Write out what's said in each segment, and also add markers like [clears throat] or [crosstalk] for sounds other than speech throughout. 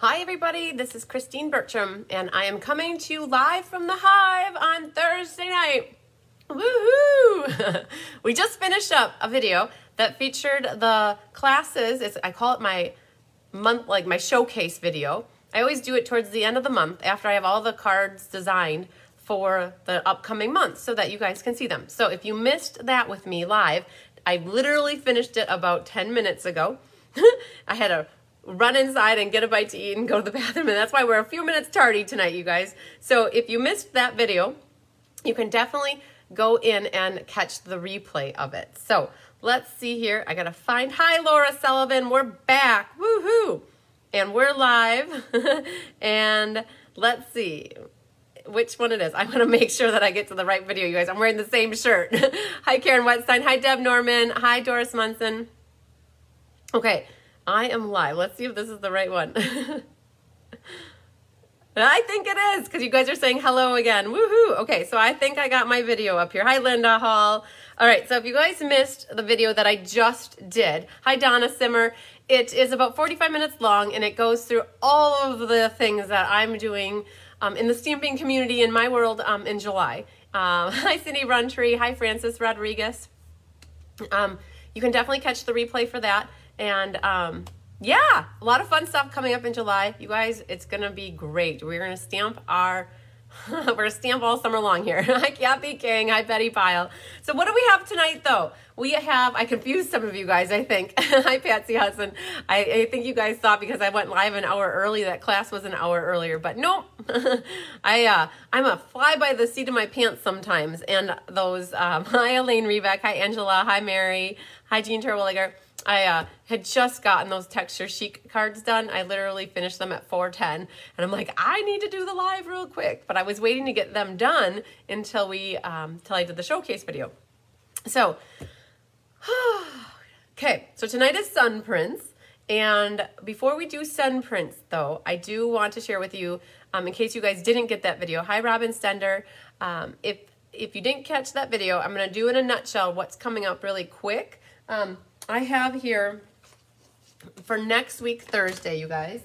Hi, everybody. This is Christine Bertram, and I am coming to you live from the Hive on Thursday night. Woohoo! [laughs] we just finished up a video that featured the classes. It's, I call it my month, like my showcase video. I always do it towards the end of the month after I have all the cards designed for the upcoming month so that you guys can see them. So if you missed that with me live, I literally finished it about 10 minutes ago. [laughs] I had a run inside and get a bite to eat and go to the [laughs] bathroom. And that's why we're a few minutes tardy tonight, you guys. So if you missed that video, you can definitely go in and catch the replay of it. So let's see here. I got to find, hi, Laura Sullivan. We're back. Woohoo. And we're live. [laughs] and let's see which one it is. I want to make sure that I get to the right video, you guys. I'm wearing the same shirt. [laughs] hi, Karen Wetstein. Hi, Deb Norman. Hi, Doris Munson. Okay, I am live. Let's see if this is the right one. [laughs] I think it is because you guys are saying hello again. Woohoo. Okay, so I think I got my video up here. Hi, Linda Hall. All right, so if you guys missed the video that I just did, hi, Donna Simmer. It is about 45 minutes long and it goes through all of the things that I'm doing um, in the stamping community in my world um, in July. Um, [laughs] hi, Cindy Runtree. Hi, Francis Rodriguez. Um, you can definitely catch the replay for that. And um, yeah, a lot of fun stuff coming up in July. You guys, it's going to be great. We're going to stamp our [laughs] we're gonna stamp all summer long here. [laughs] Hi Kathy King, hi Betty Pyle. So what do we have tonight though? We have, I confused some of you guys, I think. [laughs] hi Patsy Hudson. I, I, think you guys thought because I went live an hour early that class was an hour earlier, but nope. I, uh, I'm a fly by the seat of my pants sometimes. And those, um, hi Elaine Rebeck, hi Angela, hi Mary, hi Jean Terwilliger. I uh, had just gotten those texture chic cards done. I literally finished them at 410 and I'm like, I need to do the live real quick. But I was waiting to get them done until we, um, until I did the showcase video. So, [sighs] okay, so tonight is Sun Prints. And before we do Sun Prints though, I do want to share with you, um, in case you guys didn't get that video, hi Robin Stender. Um, if, if you didn't catch that video, I'm gonna do in a nutshell what's coming up really quick. Um, I have here for next week, Thursday, you guys.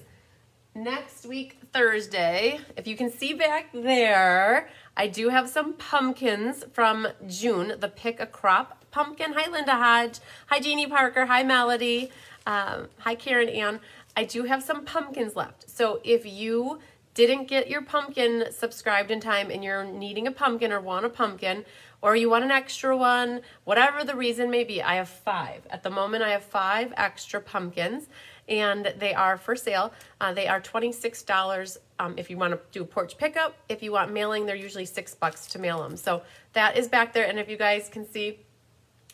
Next week, Thursday, if you can see back there, I do have some pumpkins from June, the Pick a Crop pumpkin. Hi, Linda Hodge. Hi, Jeannie Parker. Hi, Melody. Um, hi, Karen Ann. I do have some pumpkins left. So if you didn't get your pumpkin subscribed in time and you're needing a pumpkin or want a pumpkin, or you want an extra one, whatever the reason may be, I have five. At the moment, I have five extra pumpkins and they are for sale. Uh, they are $26 um, if you want to do a porch pickup. If you want mailing, they're usually six bucks to mail them. So that is back there. And if you guys can see,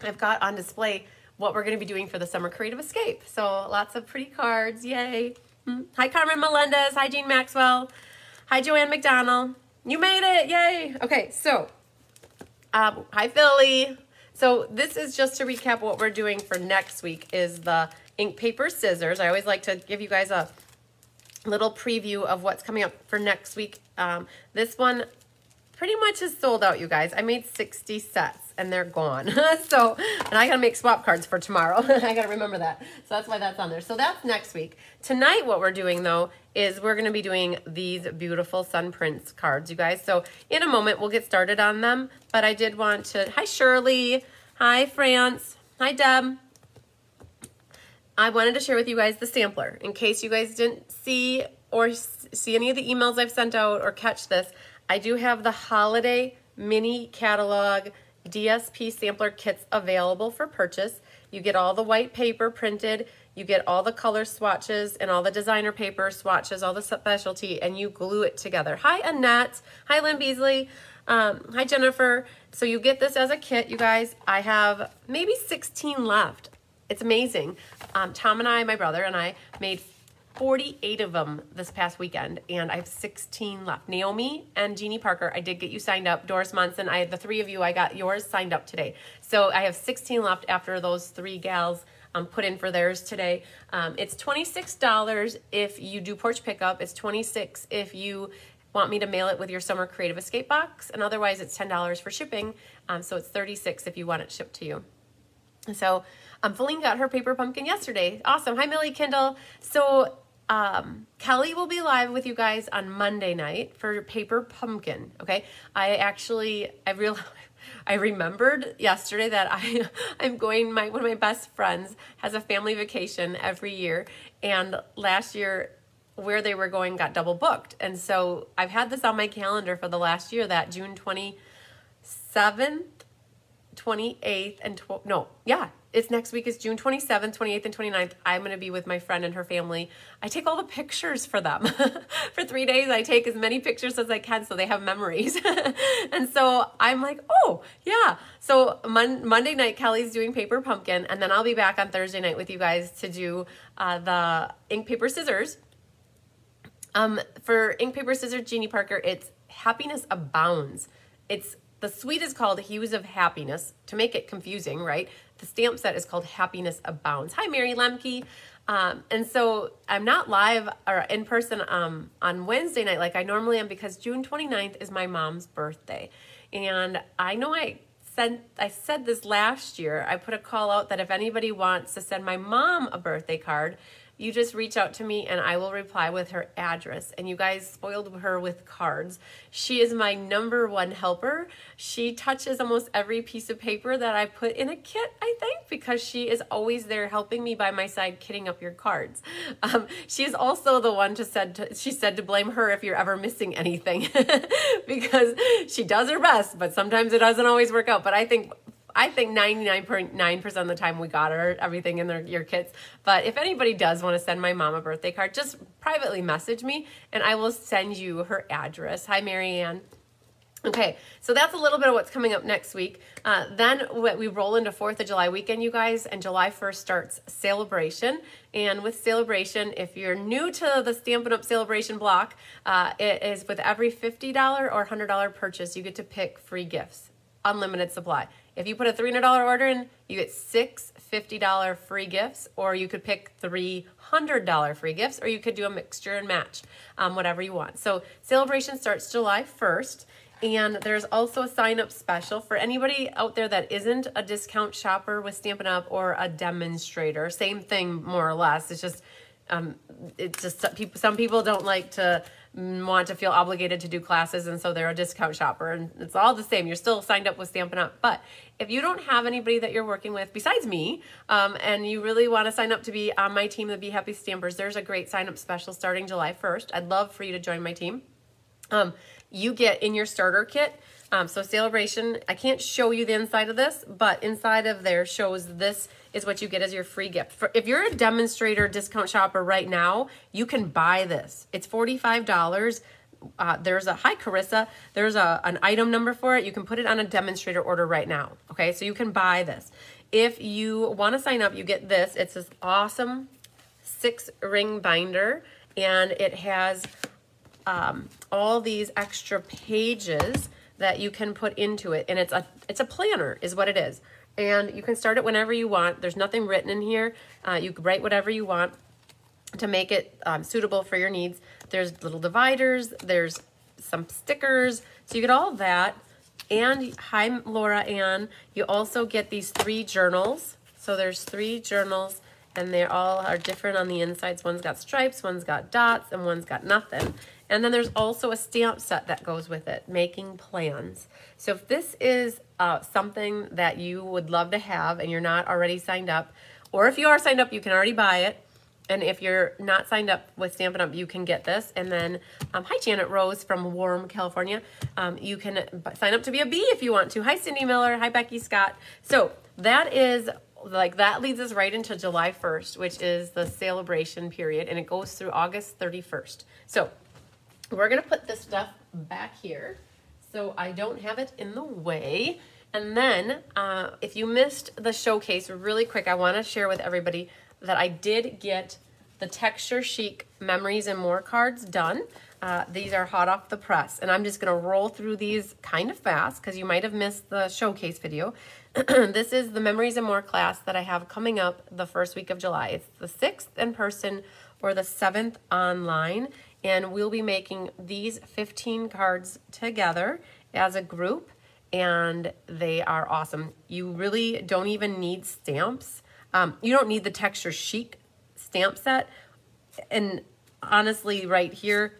I've got on display what we're going to be doing for the Summer Creative Escape. So lots of pretty cards. Yay. Hmm. Hi, Carmen Melendez. Hi, Jean Maxwell. Hi, Joanne McDonald. You made it. Yay. Okay, so um, hi, Philly. So this is just to recap what we're doing for next week is the ink, paper, scissors. I always like to give you guys a little preview of what's coming up for next week. Um, this one pretty much is sold out, you guys. I made 60 sets and they're gone. [laughs] so, and I got to make swap cards for tomorrow. [laughs] I got to remember that. So that's why that's on there. So that's next week. Tonight, what we're doing though, is we're to be doing these beautiful sun prints cards, you guys. So in a moment, we'll get started on them. But I did want to, hi Shirley, hi France, hi Deb. I wanted to share with you guys the sampler in case you guys didn't see or see any of the emails I've sent out or catch this. I do have the holiday mini catalog DSP sampler kits available for purchase. You get all the white paper printed, you get all the color swatches and all the designer paper swatches, all the specialty, and you glue it together. Hi, Annette. Hi, Lynn Beasley. Um, hi, Jennifer. So you get this as a kit, you guys. I have maybe 16 left. It's amazing. Um, Tom and I, my brother and I, made 48 of them this past weekend, and I have 16 left. Naomi and Jeannie Parker, I did get you signed up. Doris Monson, I the three of you, I got yours signed up today. So I have 16 left after those three gals um, put in for theirs today. Um, it's $26 if you do porch pickup. It's 26 if you want me to mail it with your summer creative escape box, and otherwise it's $10 for shipping. Um, so it's 36 if you want it shipped to you. So um, Feline got her paper pumpkin yesterday. Awesome. Hi, Millie Kindle. So um, Kelly will be live with you guys on Monday night for Paper Pumpkin. Okay, I actually I real [laughs] I remembered yesterday that I [laughs] I'm going. My one of my best friends has a family vacation every year, and last year where they were going got double booked, and so I've had this on my calendar for the last year that June twenty seventh 28th and tw- no, yeah, it's next week is June 27th, 28th, and 29th. I'm going to be with my friend and her family. I take all the pictures for them. [laughs] for three days, I take as many pictures as I can so they have memories. [laughs] and so I'm like, oh, yeah. So mon- Monday night, Kelly's doing Paper Pumpkin, and then I'll be back on Thursday night with you guys to do uh, the ink, paper, scissors. Um, for ink, paper, scissors, Jeannie Parker, it's Happiness Abounds. It's the suite is called Hues of Happiness to make it confusing, right? The stamp set is called Happiness Abounds. Hi, Mary Lemke. Um, and so I'm not live or in person um, on Wednesday night like I normally am because June 29th is my mom's birthday. And I know I sent I said this last year. I put a call out that if anybody wants to send my mom a birthday card, you just reach out to me and I will reply with her address. And you guys spoiled her with cards. She is my number one helper. She touches almost every piece of paper that I put in a kit, I think, because she is always there helping me by my side kitting up your cards. [laughs] Um, she is also the one to said to, she said to blame her if you're ever missing anything [laughs] because she does her best, but sometimes it doesn't always work out. But I think I think 99.9% of the time we got her everything in their your kits. But if anybody does want to send my mom a birthday card, just privately message me and I will send you her address. Hi, Marianne. Okay, so that's a little bit of what's coming up next week. Uh, then we roll into 4th of July weekend, you guys, and July 1st starts Sale-a-bration. And with Sale-a-bration, if you're new to the Stampin' Up! Sale-a-bration block, uh, it is with every $50 or $100 purchase, you get to pick free gifts, unlimited supply. If you put a $300 order in, you get six $50 free gifts, or you could pick three $100 free gifts, or you could do a mixture and match, um, whatever you want. So sale-a-bration starts July 1st. And there's also a sign up special for anybody out there that isn't a discount shopper with Stampin' Up! or a demonstrator. Same thing, more or less. It's just, um, it's just some people don't like to want to feel obligated to do classes and so they're a discount shopper and it's all the same. You're still signed up with stampin' up. But if you don't have anybody that you're working with besides me um, and you really want to sign up to be on my team the be happy stampers there's a great sign up special starting july 1st i'd love for you to join my team. Um, you get in your starter kit um, so sale-a-bration i can't show you the inside of this but inside of there shows this is what you get as your free gift. For, if you're a demonstrator discount shopper right now, you can buy this. It's $45. Uh, there's a, hi Carissa, there's a, an item number for it. You can put it on a demonstrator order right now. Okay, so you can buy this. If you want to sign up, you get this. It's this awesome six ring binder and it has um, all these extra pages that you can put into it. And it's a, it's a planner is what it is and you can start it whenever you want. There's nothing written in here. Uh, you can write whatever you want to make it um, suitable for your needs. There's little dividers, there's some stickers, so you get all that. And hi, Laura Ann, you also get these three journals. So there's three journals and they all are different on the insides. One's got stripes, one's got dots, and one's got nothing. And then there's also a stamp set that goes with it, making plans. So if this is uh, something that you would love to have and you're not already signed up, or if you are signed up, you can already buy it. And if you're not signed up with Stampin' Up, you can get this. And then, um, hi, Janet Rose from Warm, California. Um, you can sign up to be a bee if you want to. Hi, Cindy Miller. Hi, Becky Scott. So that is like that leads us right into July 1st, which is the sale-a-bration period, and it goes through August 31st. So we're gonna put this stuff back here so I don't have it in the way. And then uh, if you missed the showcase really quick, I wanna share with everybody that I did get the Texture Chic Memories and More cards done. Uh, these are hot off the press, and I'm just gonna roll through these kind of fast because you might have missed the showcase video. [clears throat] this is the Memories and More class that I have coming up the first week of July. It's the 6th in person or the 7th online, and we'll be making these 15 cards together as a group and they are awesome. You really don't even need stamps. Um, you don't need the texture chic stamp set and honestly right here,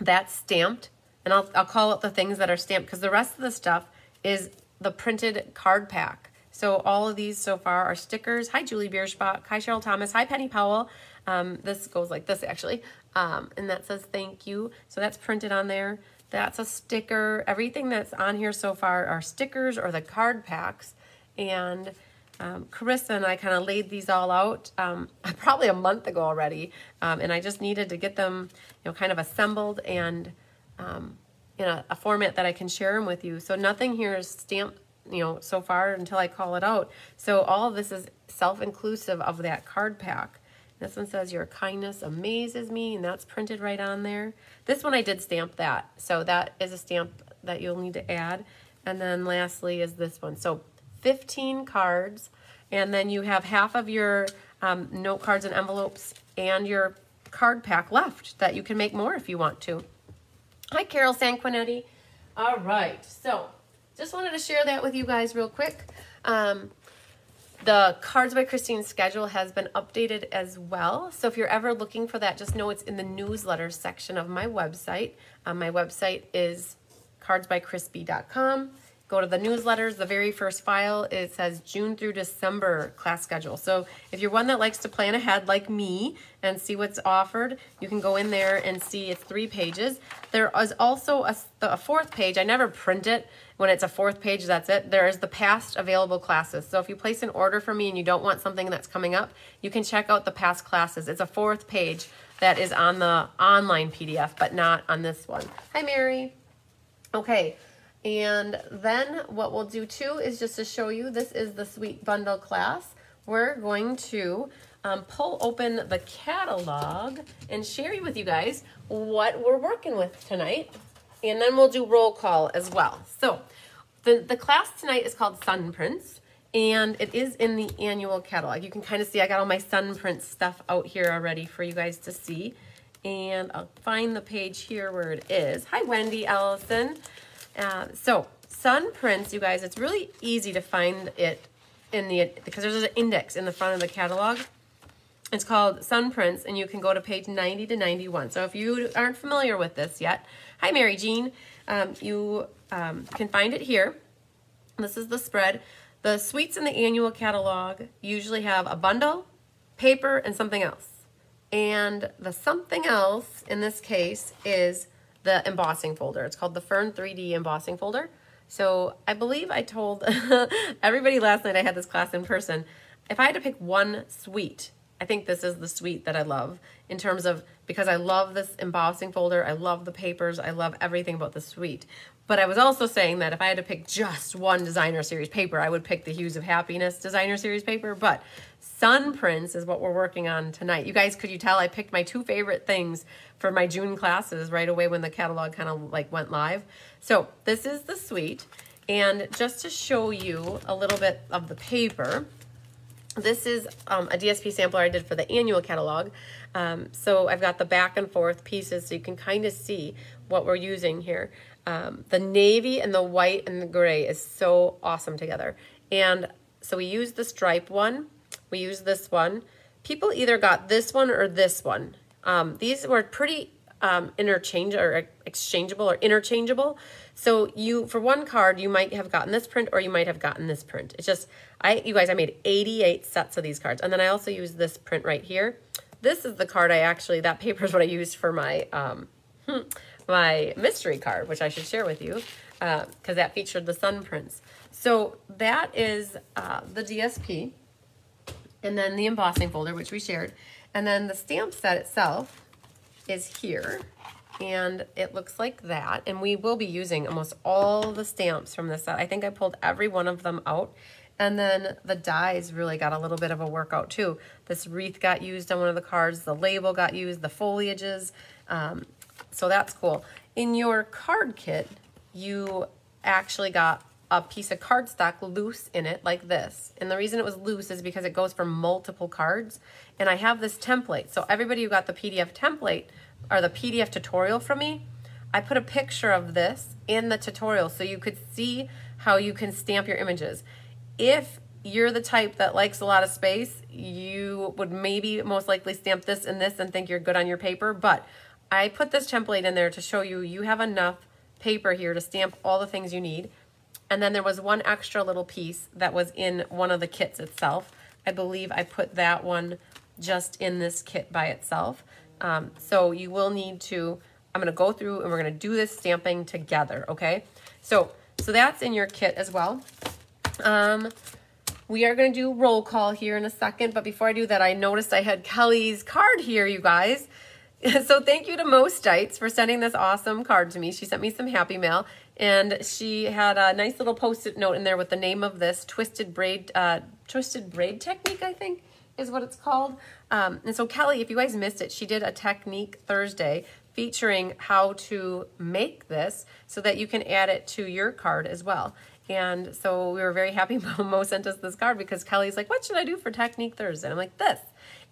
that's stamped. And I'll, I'll call out the things that are stamped because the rest of the stuff is the printed card pack. So all of these so far are stickers. Hi, Julie Bierschbach. Hi, Cheryl Thomas. Hi, Penny Powell. Um, this goes like this, actually. Um, and that says thank you. So that's printed on there. That's a sticker. Everything that's on here so far are stickers or the card packs. And um, Carissa and I kind of laid these all out um, [laughs] probably a month ago already. Um, and I just needed to get them, you know, kind of assembled and um, in a, a, format that I can share them with you. So nothing here is stamped, you know, so far until I call it out. So all of this is self-inclusive of that card pack. This one says, your kindness amazes me, and that's printed right on there. This one I did stamp that. So that is a stamp that you'll need to add. And then lastly is this one. So 15 cards, and then you have half of your um, note cards and envelopes and your card pack left that you can make more if you want to. Hi, Carol Sanguinetti. All right, so just wanted to share that with you guys real quick. Um, the Cards by Christine schedule has been updated as well. So if you're ever looking for that, just know it's in the newsletter section of my website. Um, my website is cardsbychrisb.com go to the newsletters, the very first file, it says June through December class schedule. So if you're one that likes to plan ahead like me and see what's offered, you can go in there and see it's three pages. There is also a, a fourth page. I never print it. When it's a fourth page, that's it. There is the past available classes. So if you place an order for me and you don't want something that's coming up, you can check out the past classes. It's a fourth page that is on the online PDF, but not on this one. Hi, Mary. Okay. And then what we'll do too is just to show you, this is the Suite Bundle class. We're going to um, pull open the catalog and share with you guys what we're working with tonight. And then we'll do roll call as well. So the, the class tonight is called Sun Prints and it is in the annual catalog. You can kind of see I got all my Sun Print stuff out here already for you guys to see. And I'll find the page here where it is. Hi, Wendy Ellison. Uh, so Sun Prints, you guys, it's really easy to find it in the, because there's an index in the front of the catalog. It's called Sun Prints, and you can go to page 90 to 91. So if you aren't familiar with this yet, hi Mary Jean, um, you um, can find it here. This is the spread. The suites in the annual catalog usually have a bundle, paper, and something else. And the something else in this case is the embossing folder. It's called the Fern 3D embossing folder. So I believe I told [laughs] everybody last night I had this class in person. If I had to pick one suite, I think this is the suite that I love in terms of because I love this embossing folder. I love the papers. I love everything about the suite. But I was also saying that if I had to pick just one designer series paper, I would pick the Hues of Happiness designer series paper. But Sun Prints is what we're working on tonight. You guys, could you tell I picked my two favorite things for my June classes right away when the catalog kind of like went live. So this is the suite. And just to show you a little bit of the paper, this is um, a DSP sampler I did for the annual catalog. Um, so I've got the back and forth pieces so you can kind of see what we're using here. Um, the navy and the white and the gray is so awesome together. And so we use the stripe one. We use this one. People either got this one or this one. Um, these were pretty um, interchange or exchangeable or interchangeable. So you, for one card, you might have gotten this print or you might have gotten this print. It's just, I, you guys, I made 88 sets of these cards. And then I also use this print right here. This is the card I actually, that paper is what I used for my, um, my mystery card, which I should share with you because uh, that featured the sun prints. So that is uh, the DSP and then the embossing folder, which we shared. And then the stamp set itself is here and it looks like that. And we will be using almost all the stamps from this set. I think I pulled every one of them out. And then the dies really got a little bit of a workout too. This wreath got used on one of the cards. The label got used, the foliages. Um, so that's cool. In your card kit, you actually got a piece of cardstock loose in it like this. And the reason it was loose is because it goes for multiple cards. And I have this template. So everybody who got the PDF template or the PDF tutorial from me, I put a picture of this in the tutorial so you could see how you can stamp your images. If you're the type that likes a lot of space, you would maybe most likely stamp this and this and think you're good on your paper. But I put this template in there to show you you have enough paper here to stamp all the things you need. And then there was one extra little piece that was in one of the kits itself. I believe I put that one just in this kit by itself. Um, so you will need to, I'm going to go through and we're going to do this stamping together, okay? So, so that's in your kit as well. Um, we are going to do roll call here in a second, but before I do that, I noticed I had Kelly's card here, you guys. [laughs] so thank you to Mo Stites for sending this awesome card to me. She sent me some happy mail, and she had a nice little post-it note in there with the name of this twisted braid, uh, twisted braid technique, I think is what it's called. Um, and so Kelly, if you guys missed it, she did a technique Thursday featuring how to make this so that you can add it to your card as well. And so we were very happy [laughs] Mo sent us this card because Kelly's like, what should I do for Technique Thursday? I'm like, this.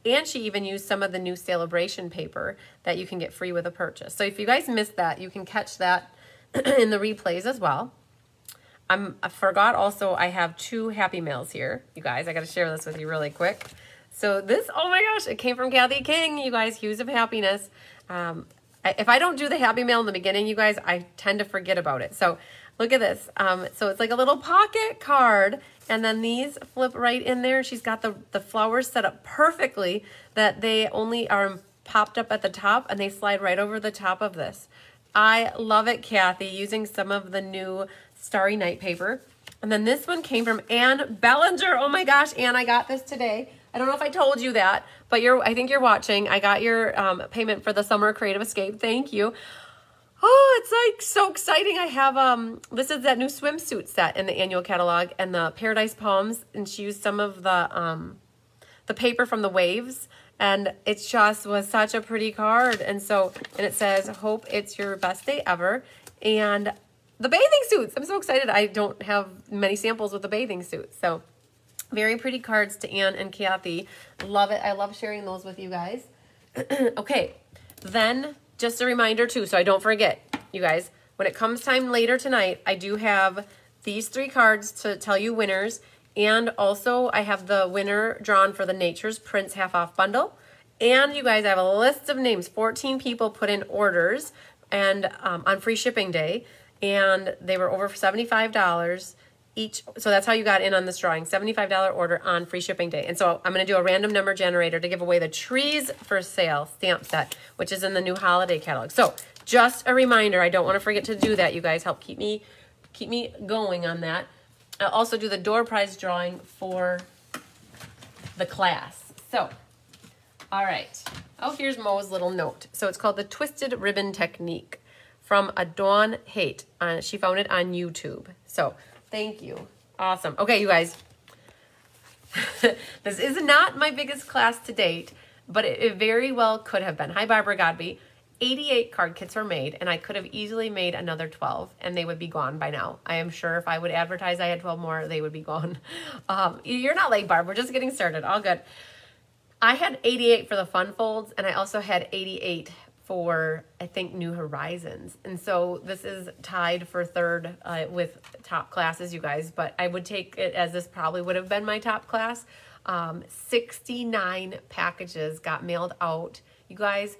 And she even used some of the new sale-a-bration paper that you can get free with a purchase. So if you guys missed that, you can catch that [clears throat] in the replays as well. I'm, I forgot also I have two happy mails here. You guys, I got to share this with you really quick. So this, oh my gosh, it came from Kathy King, you guys, Hues of Happiness. Um, I, if I don't do the happy mail in the beginning, you guys, I tend to forget about it. So look at this. Um, so it's like a little pocket card and then these flip right in there. She's got the, the flowers set up perfectly that they only are popped up at the top and they slide right over the top of this. I love it, Kathy, using some of the new Starry Night paper. And then this one came from Ann Bellinger. Oh my gosh, Ann, I got this today. I don't know if I told you that, but you're I think you're watching. I got your um, payment for the summer creative escape. Thank you. Oh, it's like so exciting. I have um this is that new swimsuit set in the annual catalog and the Paradise Palms and she used some of the um the paper from the waves and it just was such a pretty card and so and it says hope it's your best day ever and the bathing suits. I'm so excited. I don't have many samples with the bathing suits. So very pretty cards to Anne and Kathy. Love it. I love sharing those with you guys. [clears throat] okay, then just a reminder too, so I don't forget, you guys, when it comes time later tonight, I do have these three cards to tell you winners. And also I have the winner drawn for the Nature's Prince half off bundle. And you guys, I have a list of names. 14 people put in orders and um, on free shipping day. And they were over $75 each so that's how you got in on this drawing $75 order on free shipping day. And so i'm going to do a random number generator to give away the trees for sale stamp set which is in the new holiday catalog. So just a reminder i don't want to forget to do that you guys. Help keep me keep me going on that. I'll also do the door prize drawing for the class. So all right. Oh here's mo's little note. So it's called the twisted ribbon technique from Adon Hate. Uh, she found it on YouTube. So Thank you. Awesome. Okay, you guys. [laughs] this is not my biggest class to date, but it, it very well could have been. Hi, Barbara Godby. 88 card kits were made, and I could have easily made another 12, and they would be gone by now. I am sure if I would advertise I had 12 more, they would be gone. [laughs] Um, you're not late, Barb. We're just getting started. All good. I had 88 for the fun folds, and I also had 88 for I think New Horizons. And so this is tied for third uh, with top classes, you guys, but I would take it as this probably would have been my top class. Um, 69 packages got mailed out. You guys,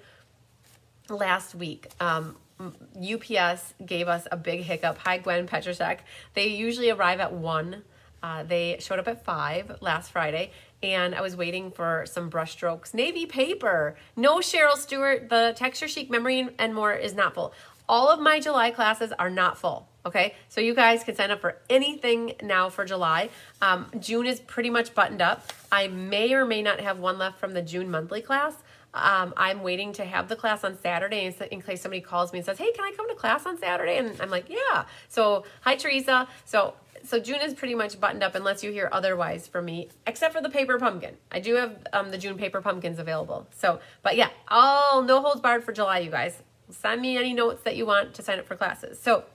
last week, um, UPS gave us a big hiccup. Hi, Gwen Petrosek. They usually arrive at 1. Uh, they showed up at 5 last Friday, and I was waiting for some brushstrokes. Navy paper. No Cheryl Stewart. The Texture Chic Memory and More is not full. All of my July classes are not full. Okay, so you guys can sign up for anything now for July. Um, June is pretty much buttoned up. I may or may not have one left from the June monthly class. Um, I'm waiting to have the class on Saturday in case somebody calls me and says, hey, can I come to class on Saturday? And I'm like, yeah. So, hi, Teresa. So so June is pretty much buttoned up unless you hear otherwise from me, except for the paper pumpkin. I do have um, the June paper pumpkins available. So, but yeah, all no holds barred for July, you guys. Send me any notes that you want to sign up for classes. So,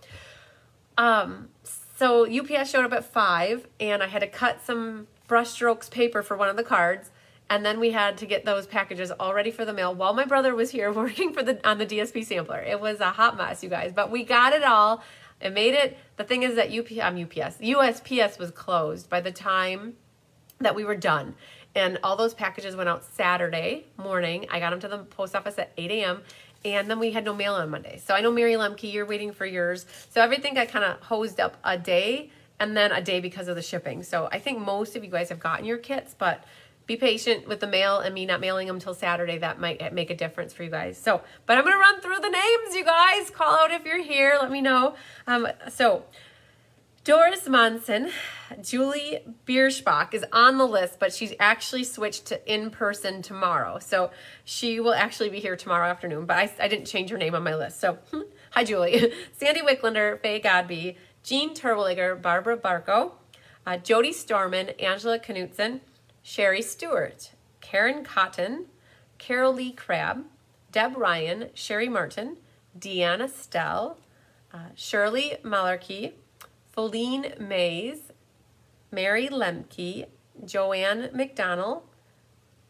um, so UPS showed up at five, and I had to cut some brushstrokes paper for one of the cards, and then we had to get those packages all ready for the mail while my brother was here [laughs] working for the on the DSP sampler. It was a hot mess, you guys, but we got it all. It made it. The thing is that UP, um, UPS, USPS was closed by the time that we were done. And all those packages went out Saturday morning. I got them to the post office at 8 a.m. And then we had no mail on Monday. So I know Mary Lemke, you're waiting for yours. So everything got kind of hosed up a day and then a day because of the shipping. So I think most of you guys have gotten your kits, but be patient with the mail and me not mailing them till Saturday. That might make a difference for you guys. So, but I'm going to run through the names, you guys. Call out if you're here. Let me know. Um, so, Doris Monson, Julie Bierschbach is on the list, but she's actually switched to in person tomorrow. So she will actually be here tomorrow afternoon, but I, I didn't change her name on my list. So, hi, Julie. [laughs] Sandy Wicklander, Faye Godby, Jean Terwilliger, Barbara Barco, uh, Jody Storman, Angela Knutson, Sherry Stewart, Karen Cotton, Carol Lee Crabb, Deb Ryan, Sherry Martin, Deanna Stell, uh, Shirley Malarkey, Feline Mays, Mary Lemke, Joanne McDonald,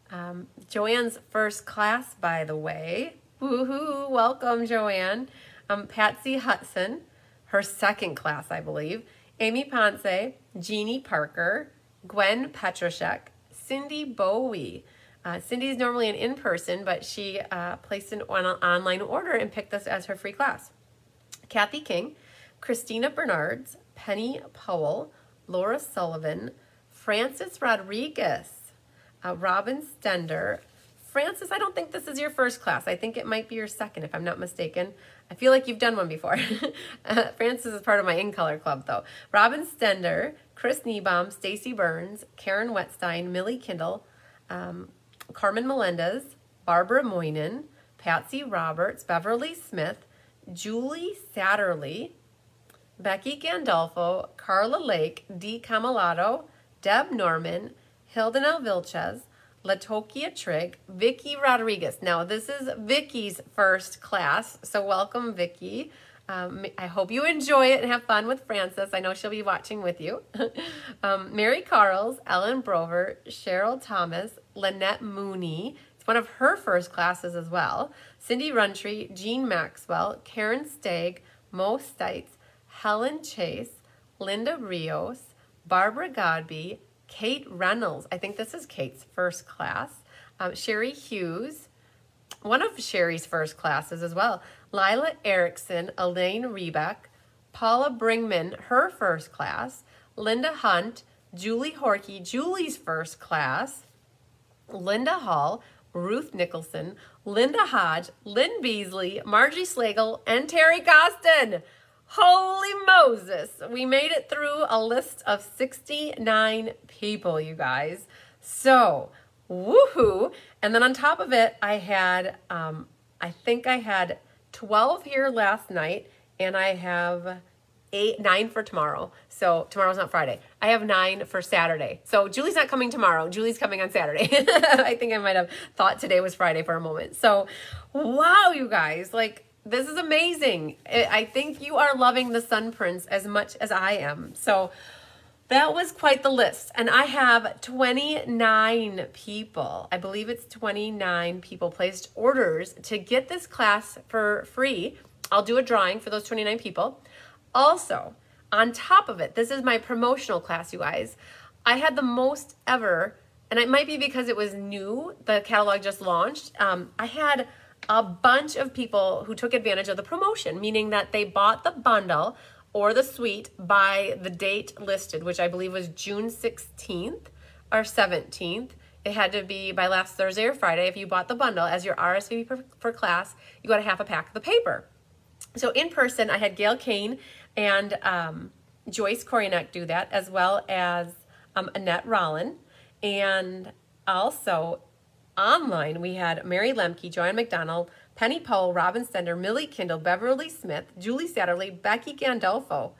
um, Joanne's first class, by the way. Woohoo! Welcome, Joanne. Um, Patsy Hudson, her second class, I believe. Amy Ponce, Jeannie Parker, Gwen Petroshek, Cindy Bowie. Uh, Cindy is normally an in-person, but she uh, placed an on online order and picked this as her free class. Kathy King, Christina Bernards, Penny Powell, Laura Sullivan, Francis Rodriguez, uh, Robin Stender. Francis, I don't think this is your first class. I think it might be your second, if I'm not mistaken. I feel like you've done one before. [laughs] uh, Francis is part of my In Color Club, though. Robin Stender, Chris Niebaum, Stacy Burns, Karen Wetstein, Millie Kindle, um, Carmen Melendez, Barbara Moynan, Patsy Roberts, Beverly Smith, Julie Satterley, Becky Gandolfo, Carla Lake, Dee Camalato, Deb Norman, Hilden L. Vilches, Latokia Trigg, Vicky Rodriguez. Now, this is Vicky's first class, so welcome, Vicky. Um, I hope you enjoy it and have fun with Frances. I know she'll be watching with you. [laughs] um, Mary Carls, Ellen Brover, Cheryl Thomas, Lynette Mooney. It's one of her first classes as well. Cindy Runtree, Jean Maxwell, Karen Stagg, Mo Stites, Helen Chase, Linda Rios, Barbara Godby, Kate Reynolds. I think this is Kate's first class. Um, Sherry Hughes, one of Sherry's first classes as well. Lila Erickson, Elaine Rebeck, Paula Bringman, her first class. Linda Hunt, Julie Horkey, Julie's first class. Linda Hall, Ruth Nicholson, Linda Hodge, Lynn Beasley, Margie Slagle, and Terry Costin. Holy Moses. We made it through a list of 69 people, you guys. So, woohoo. And then on top of it, I had, um, I think I had 12 here last night, and I have eight, nine for tomorrow. So tomorrow's not Friday. I have nine for Saturday. So Julie's not coming tomorrow. Julie's coming on Saturday. [laughs] I think I might have thought today was Friday for a moment. So, wow, you guys, like this is amazing. I think you are loving the Sun Prints as much as I am. So that was quite the list. And I have 29 people, I believe it's 29 people placed orders to get this class for free. I'll do a drawing for those 29 people. Also, on top of it, this is my promotional class, you guys. I had the most ever, and it might be because it was new, the catalog just launched. Um, I had a bunch of people who took advantage of the promotion, meaning that they bought the bundle or the suite by the date listed, which I believe was June 16th or 17th. It had to be by last Thursday or Friday. If you bought the bundle as your RSVP for, for class, you got a half a pack of the paper. So in person, I had Gail Kane and um, Joyce Koryanek do that, as well as um, Annette Rollin. And also Online, we had Mary Lemke, Joanne McDonald, Penny Powell, Robin Stender, Millie Kindle, Beverly Smith, Julie Satterley, Becky Gandolfo,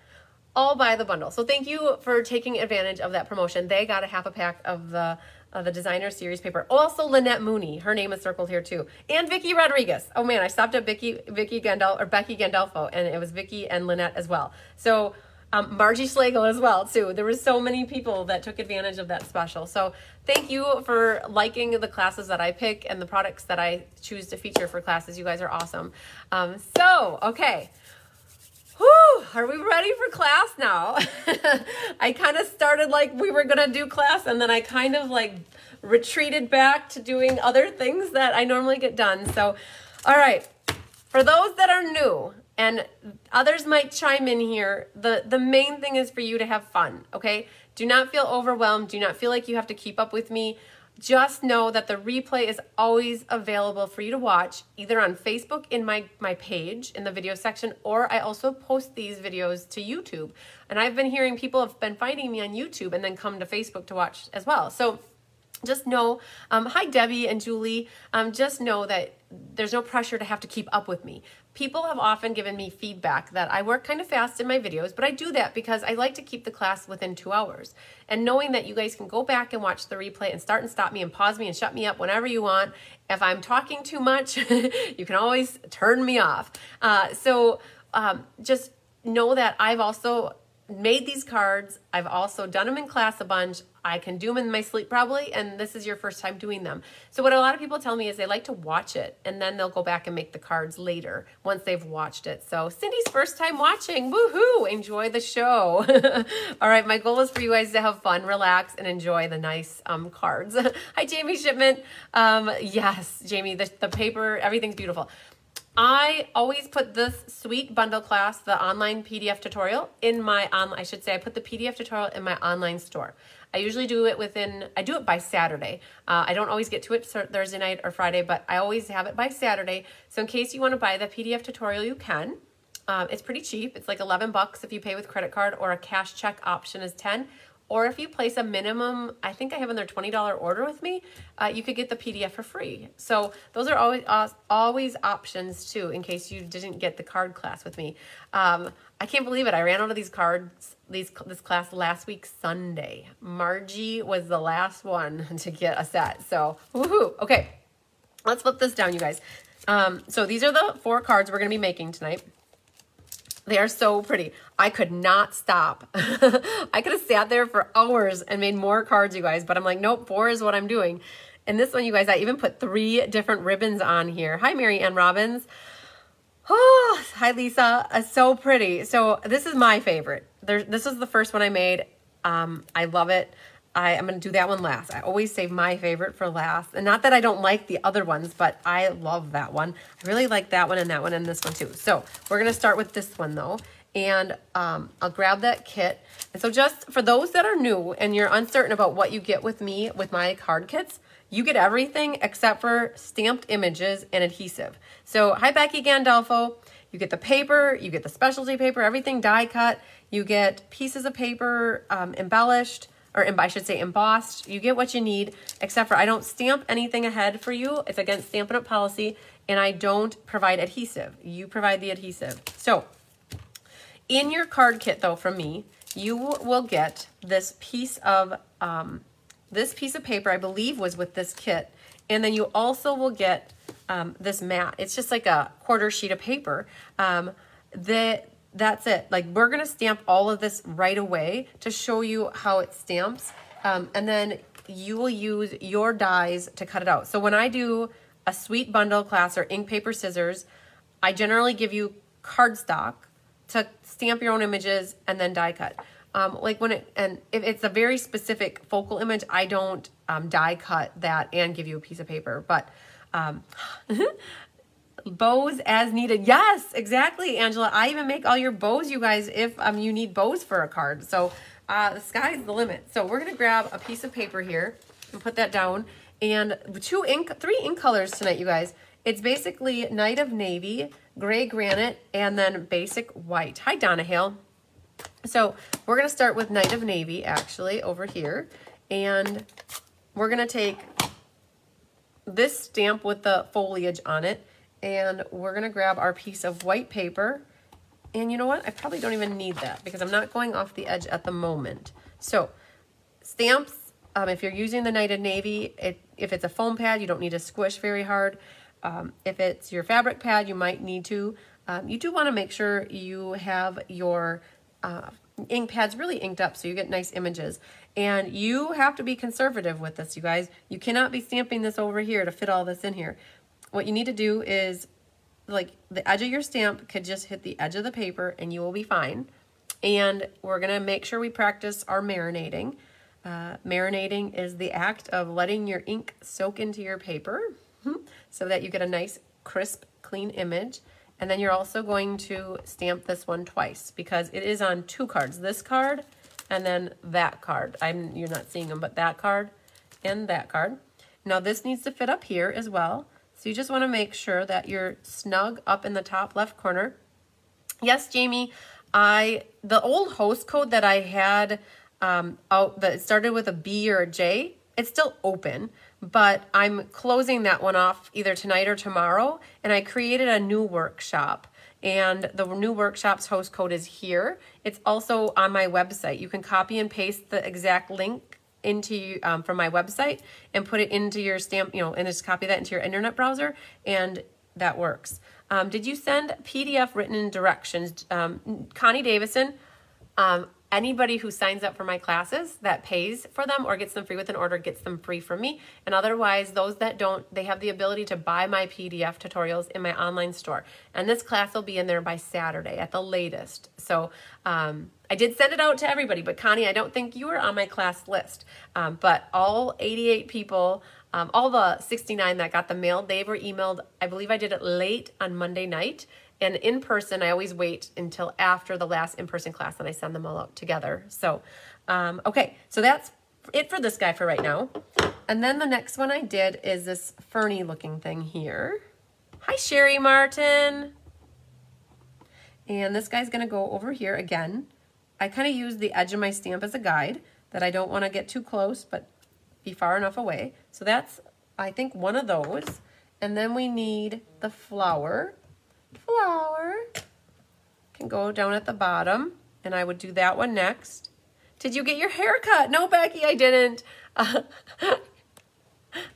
all by the bundle. So thank you for taking advantage of that promotion. They got a half a pack of the uh, the designer series paper. Also, Lynette Mooney, her name is circled here too, and Vicky Rodriguez. Oh man, I stopped at Vicky Vicky Gandol or Becky Gandolfo, and it was Vicky and Lynette as well. So um, Margie Slagle as well too. There were so many people that took advantage of that special. So thank you for liking the classes that I pick and the products that I choose to feature for classes. You guys are awesome. Um, so okay, Whew. Are we ready for class now? [laughs] I kind of started like we were gonna do class, and then I kind of like retreated back to doing other things that I normally get done. So, all right, for those that are new, and others might chime in here, the, the main thing is for you to have fun, okay? Do not feel overwhelmed. Do not feel like you have to keep up with me just know that the replay is always available for you to watch either on Facebook in my, my page in the video section, or I also post these videos to YouTube. And I've been hearing people have been finding me on YouTube and then come to Facebook to watch as well. So just know, um, hi Debbie and Julie, um, just know that there's no pressure to have to keep up with me. People have often given me feedback that I work kind of fast in my videos, but I do that because I like to keep the class within two hours. And knowing that you guys can go back and watch the replay and start and stop me and pause me and shut me up whenever you want. If I'm talking too much, [laughs] you can always turn me off. Uh, so um, just know that I've also made these cards. I've also done them in class a bunch. I can do them in my sleep probably, and this is your first time doing them. So what a lot of people tell me is they like to watch it, and then they'll go back and make the cards later once they've watched it. So Cindy's first time watching, woohoo! Enjoy the show. [laughs] All right, my goal is for you guys to have fun, relax, and enjoy the nice um, cards. [laughs] Hi, Jamie Shipment. Um, yes, Jamie, the, the paper, everything's beautiful. I always put this suite bundle class, the online PDF tutorial, in my online, I should say, I put the PDF tutorial in my online store. I usually do it within, I do it by Saturday. Uh, I don't always get to it Thursday night or Friday, but I always have it by Saturday. So in case you want to buy the PDF tutorial, you can. Um, it's pretty cheap. It's like 11 bucks if you pay with credit card or a cash check option is 10 or if you place a minimum, I think I have in their $20 order with me, uh, you could get the PDF for free. So those are always uh, always options too, in case you didn't get the card class with me. Um, I can't believe it. I ran out of these cards, these this class last week Sunday. Margie was the last one [laughs] to get a set. So woohoo! Okay, let's flip this down, you guys. Um, so these are the four cards we're to be making tonight. They are so pretty. I could not stop. [laughs] I could have sat there for hours and made more cards, you guys, but I'm like, nope, four is what I'm doing. And this one, you guys, I even put three different ribbons on here. Hi, Mary Ann Robbins. Oh, hi, Lisa. Uh, so pretty. So this is my favorite. There, this is the first one I made. Um, I love it. I am going to do that one last. I always save my favorite for last. And not that I don't like the other ones, but I love that one. I really like that one and that one and this one too. So we're going to start with this one though. And um, I'll grab that kit. And so just for those that are new and you're uncertain about what you get with me with my card kits, you get everything except for stamped images and adhesive. So hi Becky Gandolfo. You get the paper, you get the specialty paper, everything die cut. You get pieces of paper um, embellished, or I should say embossed. You get what you need, except for I don't stamp anything ahead for you. It's against Stampin' Up! policy, and I don't provide adhesive. You provide the adhesive. So in your card kit, though, from me, you will get this piece of um, this piece of paper, I believe was with this kit, and then you also will get um, this mat. It's just like a quarter sheet of paper. Um, that that's it. Like we're going to stamp all of this right away to show you how it stamps. Um, and then you will use your dies to cut it out. So when I do a suite bundle class or ink, paper, scissors, I generally give you cardstock to stamp your own images and then die cut. Um, like when it, and if it's a very specific focal image, I don't um, die cut that and give you a piece of paper. But um, [laughs] bows as needed. Yes, exactly, Angela. I even make all your bows, you guys, if um, you need bows for a card. So uh, the sky's the limit. So we're going to grab a piece of paper here and put that down. And two ink, three ink colors tonight, you guys. It's basically Night of Navy, Gray Granite, and then Basic White. Hi, Donna Hale. So we're going to start with Night of Navy, actually, over here. And we're going to take this stamp with the foliage on it and we're gonna grab our piece of white paper. And you know what? I probably don't even need that because I'm not going off the edge at the moment. So stamps, um, if you're using the Night of Navy, it, if it's a foam pad, you don't need to squish very hard. Um, if it's your fabric pad, you might need to. Um, you do want to make sure you have your uh, ink pads really inked up so you get nice images. And you have to be conservative with this, you guys. You cannot be stamping this over here to fit all this in here what you need to do is like the edge of your stamp could just hit the edge of the paper and you will be fine. And we're gonna make sure we practice our marinating. Uh, marinating is the act of letting your ink soak into your paper so that you get a nice crisp clean image. And then you're also going to stamp this one twice because it is on two cards. This card and then that card. I'm You're not seeing them, but that card and that card. Now this needs to fit up here as well. So you just want to make sure that you're snug up in the top left corner. Yes, Jamie, I the old host code that I had um, out that started with a B or a J, it's still open but I'm closing that one off either tonight or tomorrow. And I created a new workshop. And the new workshop's host code is here. It's also on my website. You can copy and paste the exact link into um, from my website and put it into your stamp, you know, and just copy that into your internet browser, and that works. Um, did you send PDF written directions? Um, Connie Davison, um, anybody who signs up for my classes that pays for them or gets them free with an order gets them free from me. And otherwise, those that don't, they have the ability to buy my PDF tutorials in my online store. And this class will be in there by Saturday at the latest. So um, I did send it out to everybody, but Connie, I don't think you were on my class list. Um, but all 88 people, um, all the 69 that got the mail, they were emailed. I believe I did it late on Monday night. And in person, I always wait until after the last in-person class and I send them all out together. So, um, okay, so that's it for this guy for right now. And then the next one I did is this ferny looking thing here. Hi, Sherry Martin. And this guy's gonna go over here again. I kind of use the edge of my stamp as a guide that I don't wanna get too close, but be far enough away. So that's, I think, one of those. And then we need the flower flower can go down at the bottom and I would do that one next. Did you get your hair cut? No, Becky, I didn't. Uh, [laughs]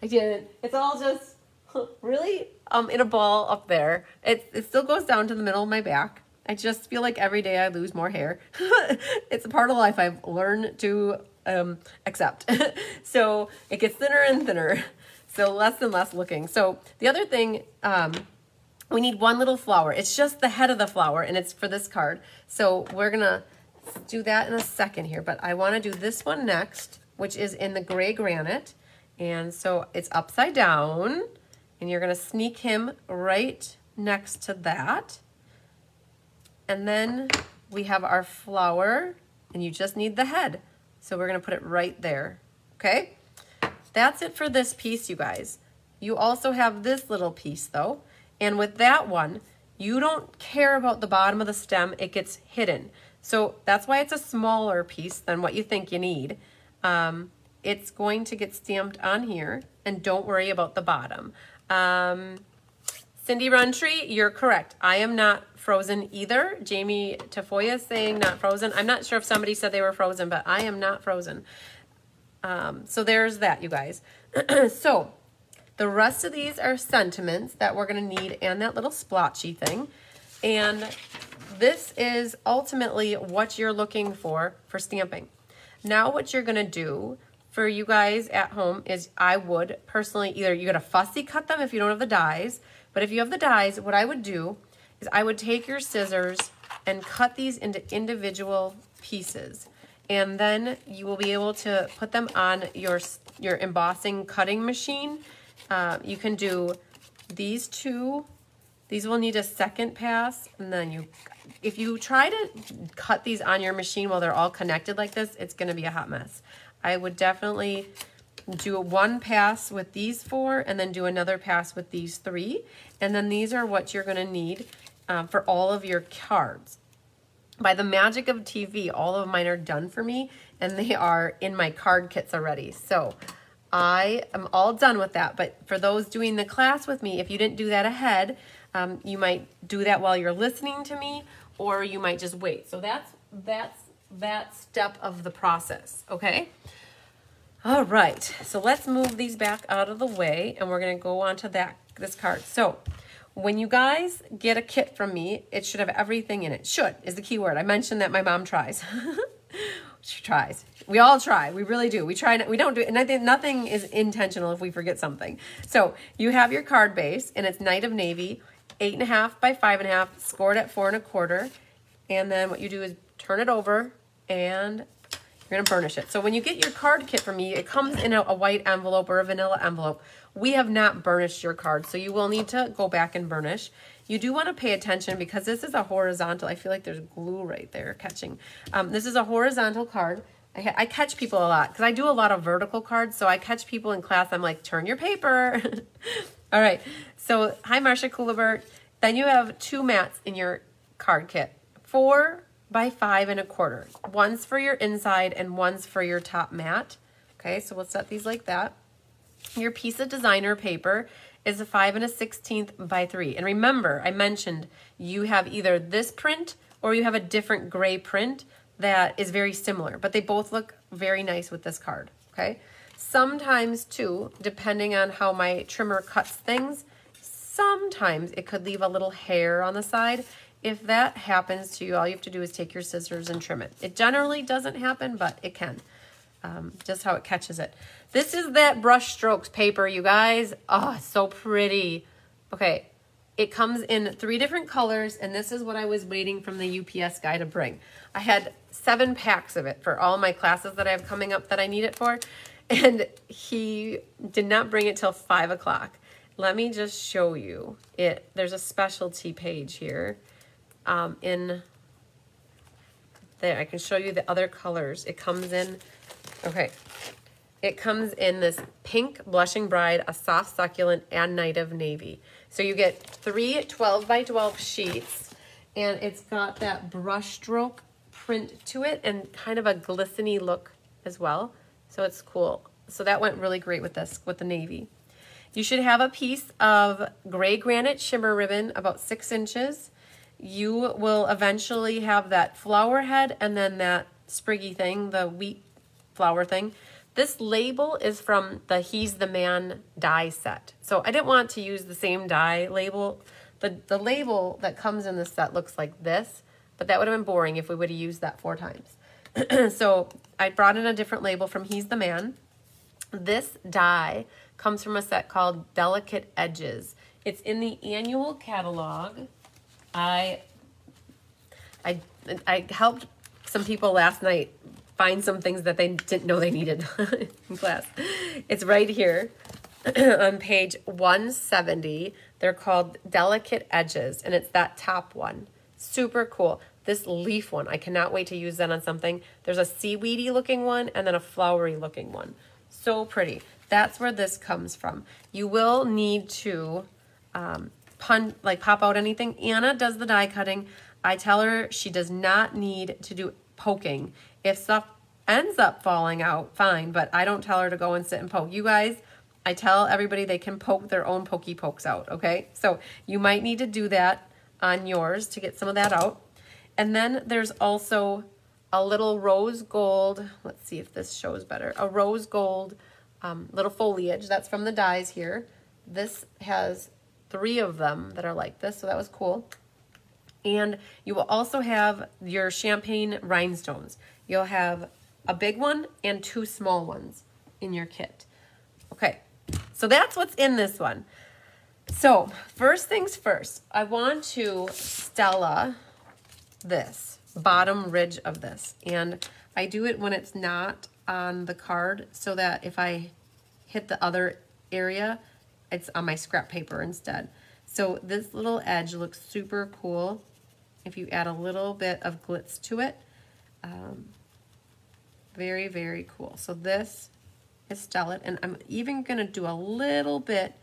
I didn't. It's all just [laughs] really um, in a ball up there. It, it still goes down to the middle of my back. I just feel like every day I lose more hair. [laughs] it's a part of life I've learned to um, accept. [laughs] so it gets thinner and thinner. So less and less looking. So the other thing um, we need one little flower. It's just the head of the flower and it's for this card. So we're gonna do that in a second here, but I wanna do this one next, which is in the gray granite. And so it's upside down and you're gonna sneak him right next to that. And then we have our flower and you just need the head. So we're gonna put it right there, okay? That's it for this piece, you guys. You also have this little piece though. And with that one, you don't care about the bottom of the stem, it gets hidden. So that's why it's a smaller piece than what you think you need. Um, it's going to get stamped on here and don't worry about the bottom. Um, Cindy Runtree, you're correct. I am not frozen either. Jamie Tafoya saying not frozen. I'm not sure if somebody said they were frozen, but I am not frozen. Um, so there's that, you guys. [clears throat] so the rest of these are sentiments that we're going to need and that little splotchy thing. And this is ultimately what you're looking for for stamping. Now what you're going to do for you guys at home is I would personally either you got to fussy cut them if you don't have the dies, but if you have the dies, what I would do is I would take your scissors and cut these into individual pieces. And then you will be able to put them on your, your embossing cutting machine uh, you can do these two. These will need a second pass. And then you, if you try to cut these on your machine while they're all connected like this, it's going to be a hot mess. I would definitely do a one pass with these four and then do another pass with these three. And then these are what you're going to need um, for all of your cards. By the magic of TV, all of mine are done for me and they are in my card kits already. So I am all done with that. But for those doing the class with me, if you didn't do that ahead, um, you might do that while you're listening to me, or you might just wait. So that's that's that step of the process, okay? All right, so let's move these back out of the way, and we're gonna go on to that this card. So when you guys get a kit from me, it should have everything in it. Should is the key word. I mentioned that my mom tries. [laughs] she tries. We all try. We really do. We try. We don't do it. Think nothing is intentional if we forget something. So you have your card base, and it's Night of Navy. eight and a half by five and a half, scored at four and a quarter. And then what you do is turn it over and you're gonna burnish it. So when you get your card kit from me, it comes in a, a white envelope or a vanilla envelope. We have not burnished your card, so you will need to go back and burnish. You do want to pay attention because this is a horizontal. I feel like there's glue right there catching. Um, this is a horizontal card. I, I catch people a lot because I do a lot of vertical cards. So I catch people in class. I'm like, turn your paper. [laughs] All right. So hi, Marcia Coolibert. Then you have two mats in your card kit. Four by five and a quarter. One's for your inside and one's for your top mat. Okay, so we'll set these like that. Your piece of designer paper is a 5 and a 16th by 3. And remember, I mentioned you have either this print or you have a different gray print that is very similar, but they both look very nice with this card, okay? Sometimes too, depending on how my trimmer cuts things, sometimes it could leave a little hair on the side. If that happens to you, all you have to do is take your scissors and trim it. It generally doesn't happen, but it can. Um, just how it catches it. This is that brush strokes paper, you guys. Oh, so pretty. Okay, it comes in three different colors, and this is what I was waiting from the UPS guy to bring. I had seven packs of it for all my classes that I have coming up that I need it for, [laughs] and he did not bring it till 5 o'clock. Let me just show you it. There's a specialty page here um, in there. I can show you the other colors. It comes in, okay, it comes in this pink blushing bride, a soft succulent, and night of navy. So you get three 12 by 12 sheets, and it's got that brush stroke print to it and kind of a glistening look as well. So it's cool. So that went really great with this, with the navy. You should have a piece of gray granite shimmer ribbon about six inches. You will eventually have that flower head and then that spriggy thing, the wheat flower thing. This label is from the He's the Man die set. So I didn't want to use the same die label. The, the label that comes in this set looks like this, but that would have been boring if we would have used that four times. [clears throat] so I brought in a different label from He's the Man. This die comes from a set called Delicate Edges. It's in the annual catalog. I I I helped some people last night find some things that they didn't know they needed [laughs] in class. It's right here [clears throat] on page 170. They're called Delicate Edges, and it's that top one. Super cool. This leaf one, I cannot wait to use that on something. There's a seaweedy looking one and then a flowery looking one. So pretty. That's where this comes from. You will need to um, pun like pop out anything. Anna does the die cutting. I tell her she does not need to do poking. If stuff ends up falling out, fine, but I don't tell her to go and sit and poke. You guys, I tell everybody they can poke their own pokey pokes out, okay? So you might need to do that on yours to get some of that out. And then there's also a little rose gold, let's see if this shows better, a rose gold um, little foliage. That's from the dies here. This has three of them that are like this, so that was cool. And you will also have your champagne rhinestones. You'll have a big one and two small ones in your kit. Okay, so that's what's in this one. So first things first, I want to Stella this, bottom ridge of this. And I do it when it's not on the card so that if I hit the other area, it's on my scrap paper instead. So this little edge looks super cool if you add a little bit of glitz to it. Um, very, very cool. So this is Stella, and I'm even going to do a little bit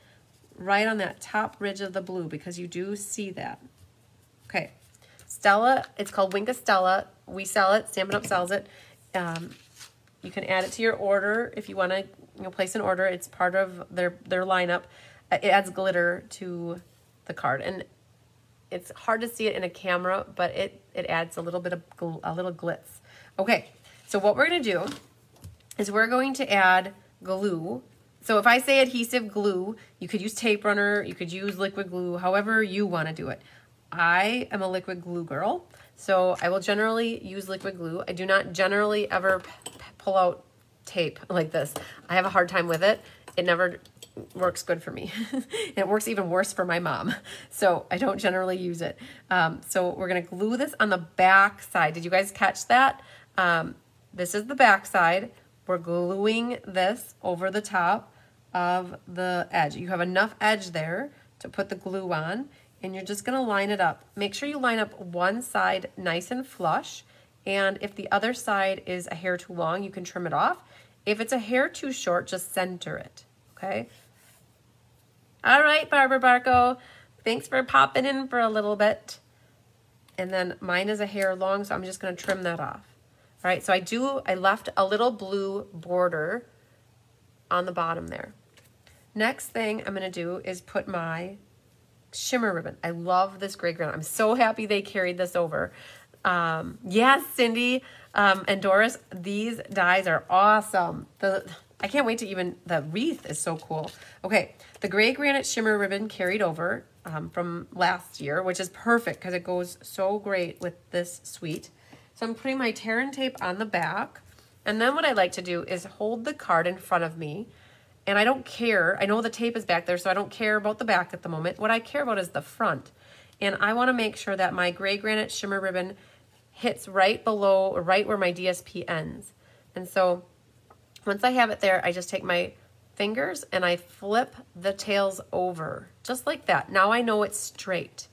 right on that top ridge of the blue because you do see that. Okay, Stella, it's called Wink of Stella. We sell it, Stampin' Up! sells it. Um, you can add it to your order if you want to you know, place an order. It's part of their, their lineup. It adds glitter to the card. And it's hard to see it in a camera, but it, it adds a little bit of a little glitz. Okay, so what we're going to do is we're going to add glue. So if I say adhesive glue, you could use tape runner, you could use liquid glue, however you want to do it. I am a liquid glue girl, so I will generally use liquid glue. I do not generally ever pull out tape like this. I have a hard time with it. It never works good for me. [laughs] it works even worse for my mom. So I don't generally use it. Um, so we're gonna glue this on the back side. Did you guys catch that? Um, this is the back side. We're gluing this over the top of the edge. You have enough edge there to put the glue on and you're just gonna line it up. Make sure you line up one side nice and flush and if the other side is a hair too long, you can trim it off. If it's a hair too short, just center it, okay? All right, Barbara Barco, thanks for popping in for a little bit. And then mine is a hair long, so I'm just gonna trim that off. All right, so I do, I left a little blue border on the bottom there. Next thing I'm gonna do is put my shimmer ribbon. I love this gray ground. I'm so happy they carried this over. Um, yes, Cindy um, and Doris, these dies are awesome. The I can't wait to even, the wreath is so cool. Okay, the gray granite shimmer ribbon carried over um, from last year, which is perfect because it goes so great with this suite. So I'm putting my tear and tape on the back. And then what I like to do is hold the card in front of me. And I don't care. I know the tape is back there, so I don't care about the back at the moment. What I care about is the front. And I want to make sure that my gray granite shimmer ribbon hits right below, right where my DSP ends. And so once I have it there, I just take my fingers and I flip the tails over, just like that. Now I know it's straight,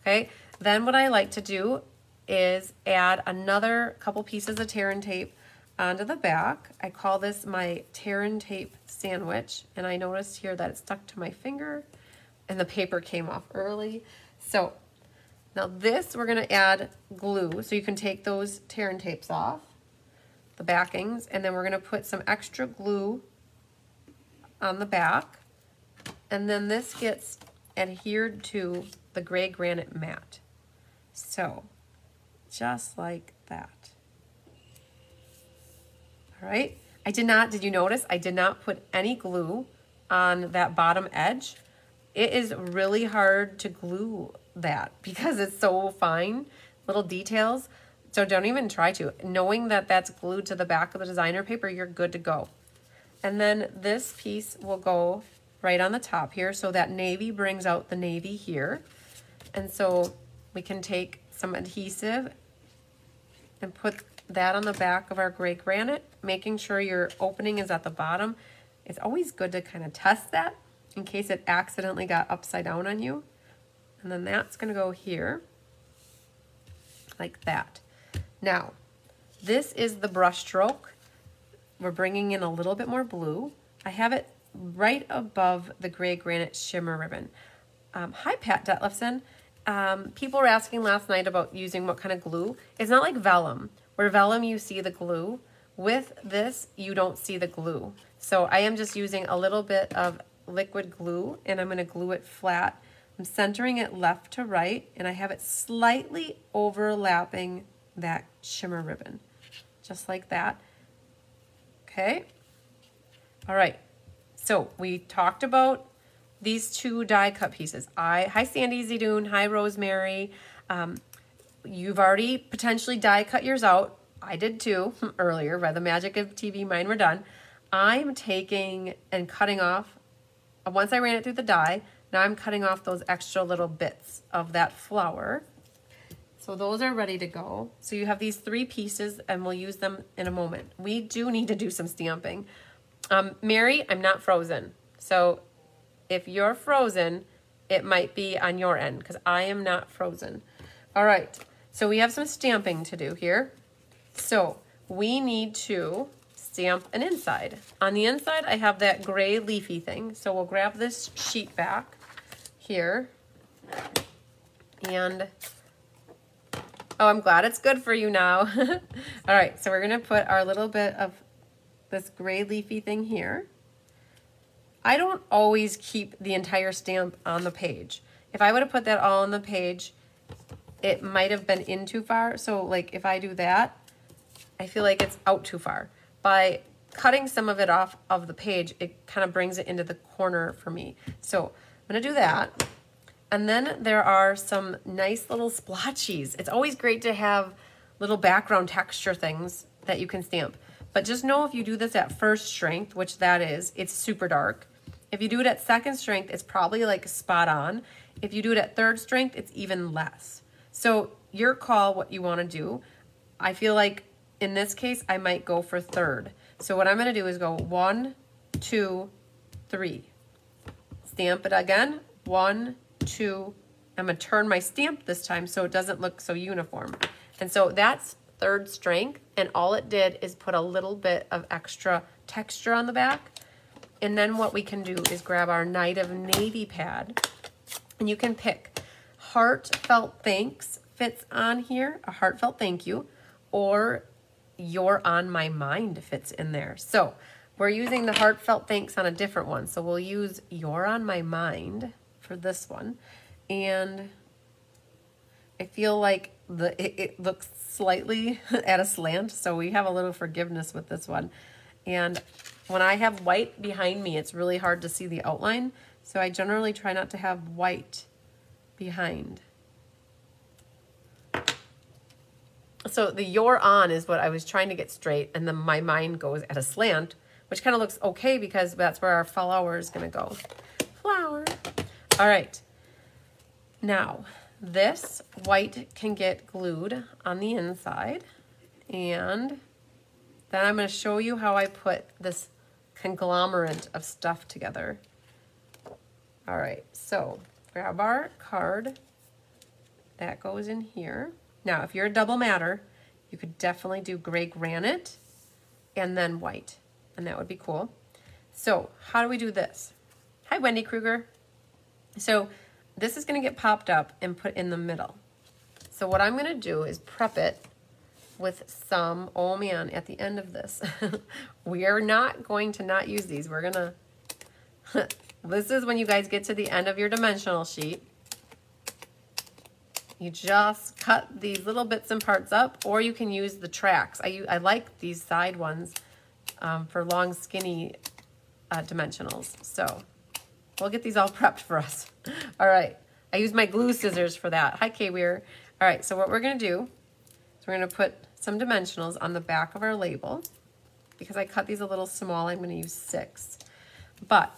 okay? Then what I like to do is add another couple pieces of tear and tape onto the back. I call this my tear and tape sandwich, and I noticed here that it stuck to my finger and the paper came off early. So now this, we're gonna add glue. So you can take those tear and tapes off, the backings, and then we're gonna put some extra glue on the back. And then this gets adhered to the gray granite mat. So, just like that. All right, I did not, did you notice? I did not put any glue on that bottom edge. It is really hard to glue that because it's so fine, little details. So don't even try to. Knowing that that's glued to the back of the designer paper, you're good to go. And then this piece will go right on the top here. So that navy brings out the navy here. And so we can take some adhesive and put that on the back of our gray granite, making sure your opening is at the bottom. It's always good to kind of test that in case it accidentally got upside down on you. And then that's gonna go here, like that. Now, this is the brush stroke. We're bringing in a little bit more blue. I have it right above the gray granite shimmer ribbon. Um, hi, Pat Detlefson. Um, people were asking last night about using what kind of glue. It's not like vellum, where vellum you see the glue. With this, you don't see the glue. So I am just using a little bit of liquid glue and I'm gonna glue it flat I'm centering it left to right and I have it slightly overlapping that shimmer ribbon, just like that. Okay. All right. So we talked about these two die cut pieces. I, hi Sandy Zidoon, hi Rosemary. Um, you've already potentially die cut yours out. I did too [laughs] earlier, by the magic of TV, mine were done. I'm taking and cutting off, once I ran it through the die, now I'm cutting off those extra little bits of that flower. So those are ready to go. So you have these three pieces and we'll use them in a moment. We do need to do some stamping. Um, Mary, I'm not frozen. So if you're frozen, it might be on your end because I am not frozen. All right, so we have some stamping to do here. So we need to stamp an inside. On the inside, I have that gray leafy thing. So we'll grab this sheet back here. And, oh, I'm glad it's good for you now. [laughs] All right, so we're gonna put our little bit of this gray leafy thing here. I don't always keep the entire stamp on the page. If I would have put that all on the page, it might have been in too far. So like if I do that, I feel like it's out too far. By cutting some of it off of the page, it kind of brings it into the corner for me. So I'm gonna do that. And then there are some nice little splotchies. It's always great to have little background texture things that you can stamp. But just know if you do this at first strength, which that is, it's super dark. If you do it at second strength, it's probably like spot on. If you do it at third strength, it's even less. So your call what you want to do. I feel like in this case, I might go for third. So what I'm to do is go one, two, three. Stamp it again. One, two. I'm to turn my stamp this time so it doesn't look so uniform. And so that's third strength. And all it did is put a little bit of extra texture on the back. And then what we can do is grab our Night of Navy pad. And you can pick Heartfelt Thanks fits on here, a heartfelt thank you, or You're on My Mind fits in there. So we're using the heartfelt thanks on a different one. So we'll use You're on My Mind for this one. And I feel like the it, it looks slightly [laughs] at a slant, so we have a little forgiveness with this one. And when I have white behind me, it's really hard to see the outline. So I generally try not to have white behind. So the you're on is what I was trying to get straight, and then my mind goes at a slant, which kind of looks okay because that's where our flower is going to go. Flower. All right. Now, this white can get glued on the inside, and then I'm going to show you how I put this conglomerate of stuff together. All right, so grab our card. That goes in here. Now, if you're a double matter, you could definitely do gray granite and then white, and that would be cool. So how do we do this? Hi, Wendy Kruger. So this is gonna get popped up and put in the middle. So what I'm gonna do is prep it with some, oh man, at the end of this. [laughs] we are not going to not use these. We're gonna, [laughs] this is when you guys get to the end of your dimensional sheet. You just cut these little bits and parts up, or you can use the tracks. I, I like these side ones um, for long, skinny uh, dimensionals. So we'll get these all [laughs] prepped for us. all right. I use my glue scissors for that. Hi, K-Weir. All right, so what we're going to do is we're to put some dimensionals on the back of our label. Because I cut these a little small, I'm going to use six. But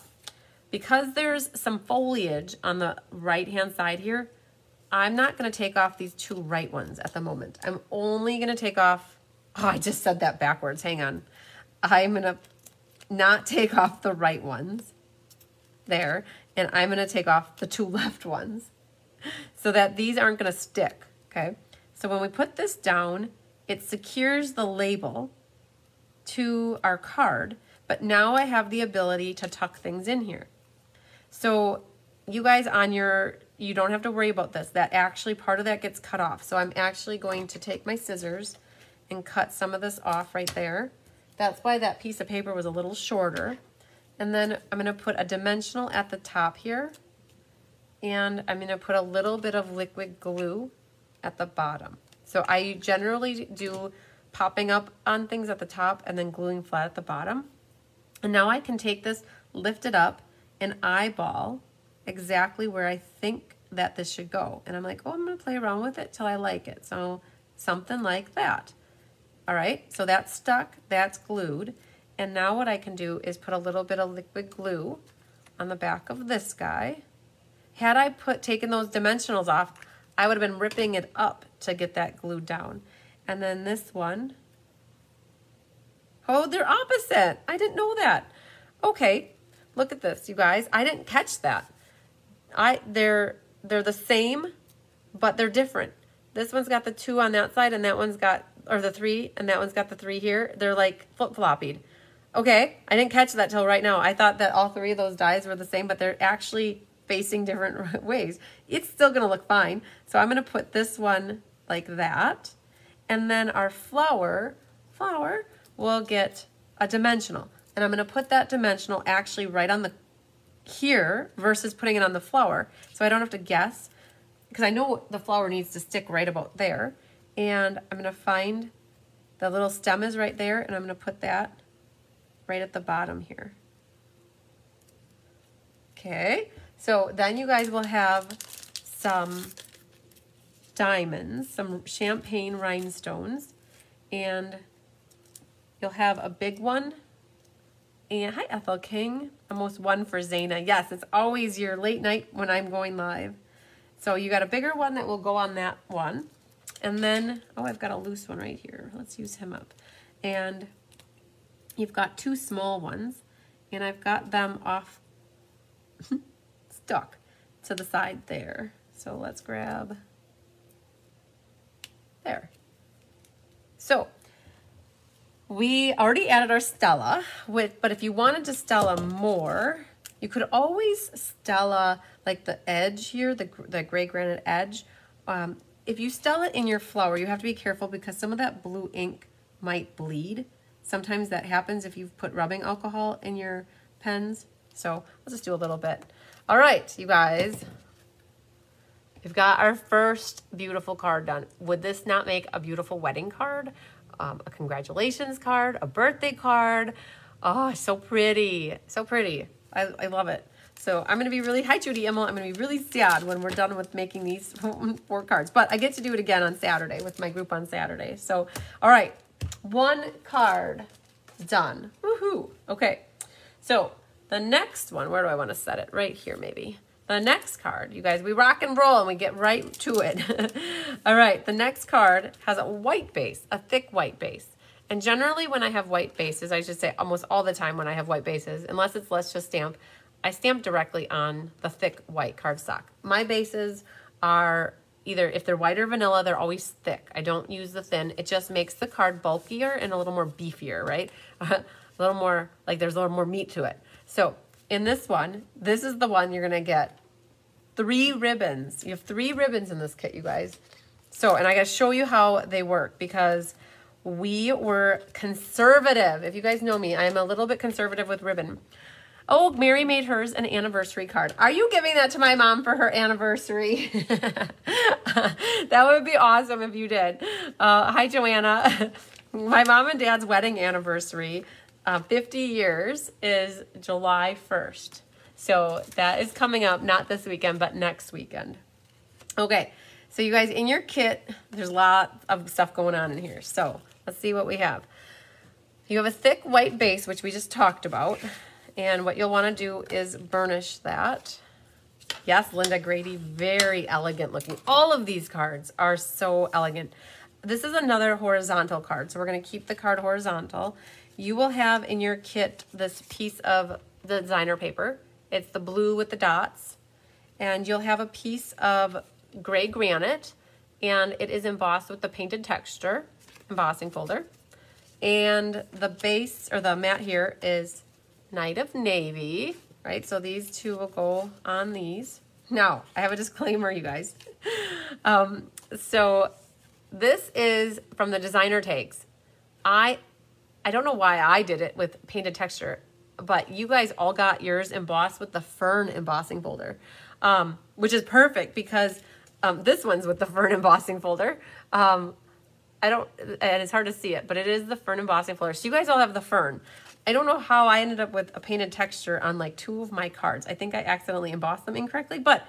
because there's some foliage on the right-hand side here, I'm not going to take off these two right ones at the moment. I'm only going to take off, oh, I just said that backwards. Hang on. I'm going to not take off the right ones there, and I'm going to take off the two [laughs] left ones so that these aren't going to stick, okay? So when we put this down, it secures the label to our card, but now I have the ability to tuck things in here. So you guys on your you don't have to worry about this. That actually, part of that gets cut off. So I'm actually going to take my scissors and cut some of this off right there. That's why that piece of paper was a little shorter. And then I'm gonna put a dimensional at the top here. And I'm gonna put a little bit of liquid glue at the bottom. So I generally do popping up on things at the top and then gluing flat at the bottom. And now I can take this, lift it up, and eyeball exactly where I think that this should go. And I'm like, oh, I'm going to play around with it till I like it. So something like that. All right, so that's stuck, that's glued. And now what I can do is put a little bit of liquid glue on the back of this guy. Had I put taken those dimensionals off, I would have been ripping it up to get that glued down. And then this one, oh, they're opposite. I didn't know that. Okay, look at this, you guys. I didn't catch that. I they're they're the same, but they're different. This one's got the two on that side, and that one's got or the three, and that one's got the three here. They're like flip floppied. Okay, I didn't catch that till right now. I thought that all three of those dies were the same, but they're actually facing different [laughs] ways. It's still gonna look fine. So I'm gonna put this one like that. And then our flower, flower will get a dimensional. And I'm gonna put that dimensional actually right on the here versus putting it on the flower. So I don't have to guess because I know the flower needs to stick right about there. And I'm going to find the little stem is right there and I'm going to put that right at the bottom here. Okay, so then you guys will have some diamonds, some champagne rhinestones, and you'll have a big one And hi, Ethel King. Almost one for Zaina. Yes, it's always your late night when I'm going live. So you got a bigger one that will go on that one. And then, oh, I've got a loose one right here. Let's use him up. And you've got two small ones. And I've got them off, [laughs] stuck to the side there. So let's grab, there. So we already added our Stella, with, but if you wanted to Stella more, you could always Stella like the edge here, the, the gray granite edge. Um, if you Stella in your flower, you have to be careful because some of that blue ink might bleed. Sometimes that happens if you've put rubbing alcohol in your pens. So let's just do a little bit. All right, you guys. We've got our first beautiful card done. Would this not make a beautiful wedding card? Um, a congratulations card, a birthday card. Oh, so pretty, so pretty. I, I love it. So I'm going to be really, hi Judy Immel, I'm going to be really sad when we're done with making these [laughs] four cards. But I get to do it again on Saturday with my group on Saturday. So, all right, one card done. Woohoo. Okay, so the next one, where do I want to set it? Right here maybe. The next card, you guys, we rock and roll and we get right to it. [laughs] All right, the next card has a white base, a thick white base. And generally when I have white bases, I should say almost all the time when I have white bases, unless it's let's just stamp, I stamp directly on the thick white cardstock. My bases are either, if they're white or vanilla, they're always thick. I don't use the thin. It just makes the card bulkier and a little more beefier, right? [laughs] a little more, like there's a little more meat to it. So in this one, this is the one you're to get three ribbons. You have three ribbons in this kit, you guys. So, and I got to show you how they work because we were conservative. If you guys know me, I am a little bit conservative with ribbon. Oh, Mary made hers an anniversary card. Are you giving that to my mom for her anniversary? [laughs] that would be awesome if you did. Uh, hi, Joanna. [laughs] my mom and dad's wedding anniversary uh, 50 years is July 1st. So that is coming up, not this weekend, but next weekend. Okay, so you guys, in your kit, there's a lot of stuff going on in here. So let's see what we have. You have a thick white base, which we just talked about. And what you'll want to do is burnish that. Yes, Linda Grady, very elegant looking. All of these cards are so elegant. This is another horizontal card, so we're going to keep the card horizontal. You will have in your kit this piece of the designer paper. It's the blue with the dots. And you'll have a piece of gray granite, and it is embossed with the painted texture embossing folder. And the base, or the mat here, is Night of Navy, right? So these two will go on these. Now, I have a disclaimer, you guys. [laughs] um, so this is from the designer takes. I I don't know why I did it with painted texture, but you guys all got yours embossed with the fern embossing folder, um, which is perfect because um, this one's with the fern [laughs] embossing folder. Um, I don't, and it's hard to see it, but it is the fern embossing folder. So you guys all have the fern. I don't know how I ended up with a painted texture on like two of my cards. I think I accidentally embossed them incorrectly, but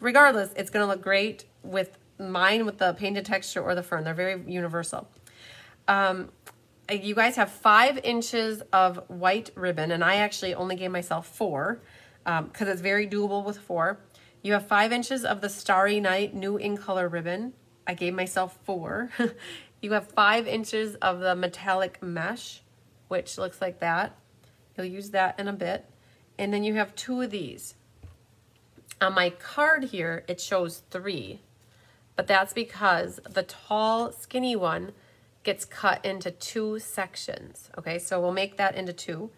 regardless, it's going to look great with mine with the painted texture or the fern. They're very universal. Um, you guys have five inches of white ribbon, and I actually only gave myself four because um, it's very doable with four. You have five inches of the Starry Night New In Color ribbon. I gave myself four. [laughs] you have five inches of the metallic mesh, which looks like that. You'll use that in a bit. And then you have two of these. On my card here, it shows three, but that's because the tall, skinny one gets cut into two sections. Okay, so we'll make that into two.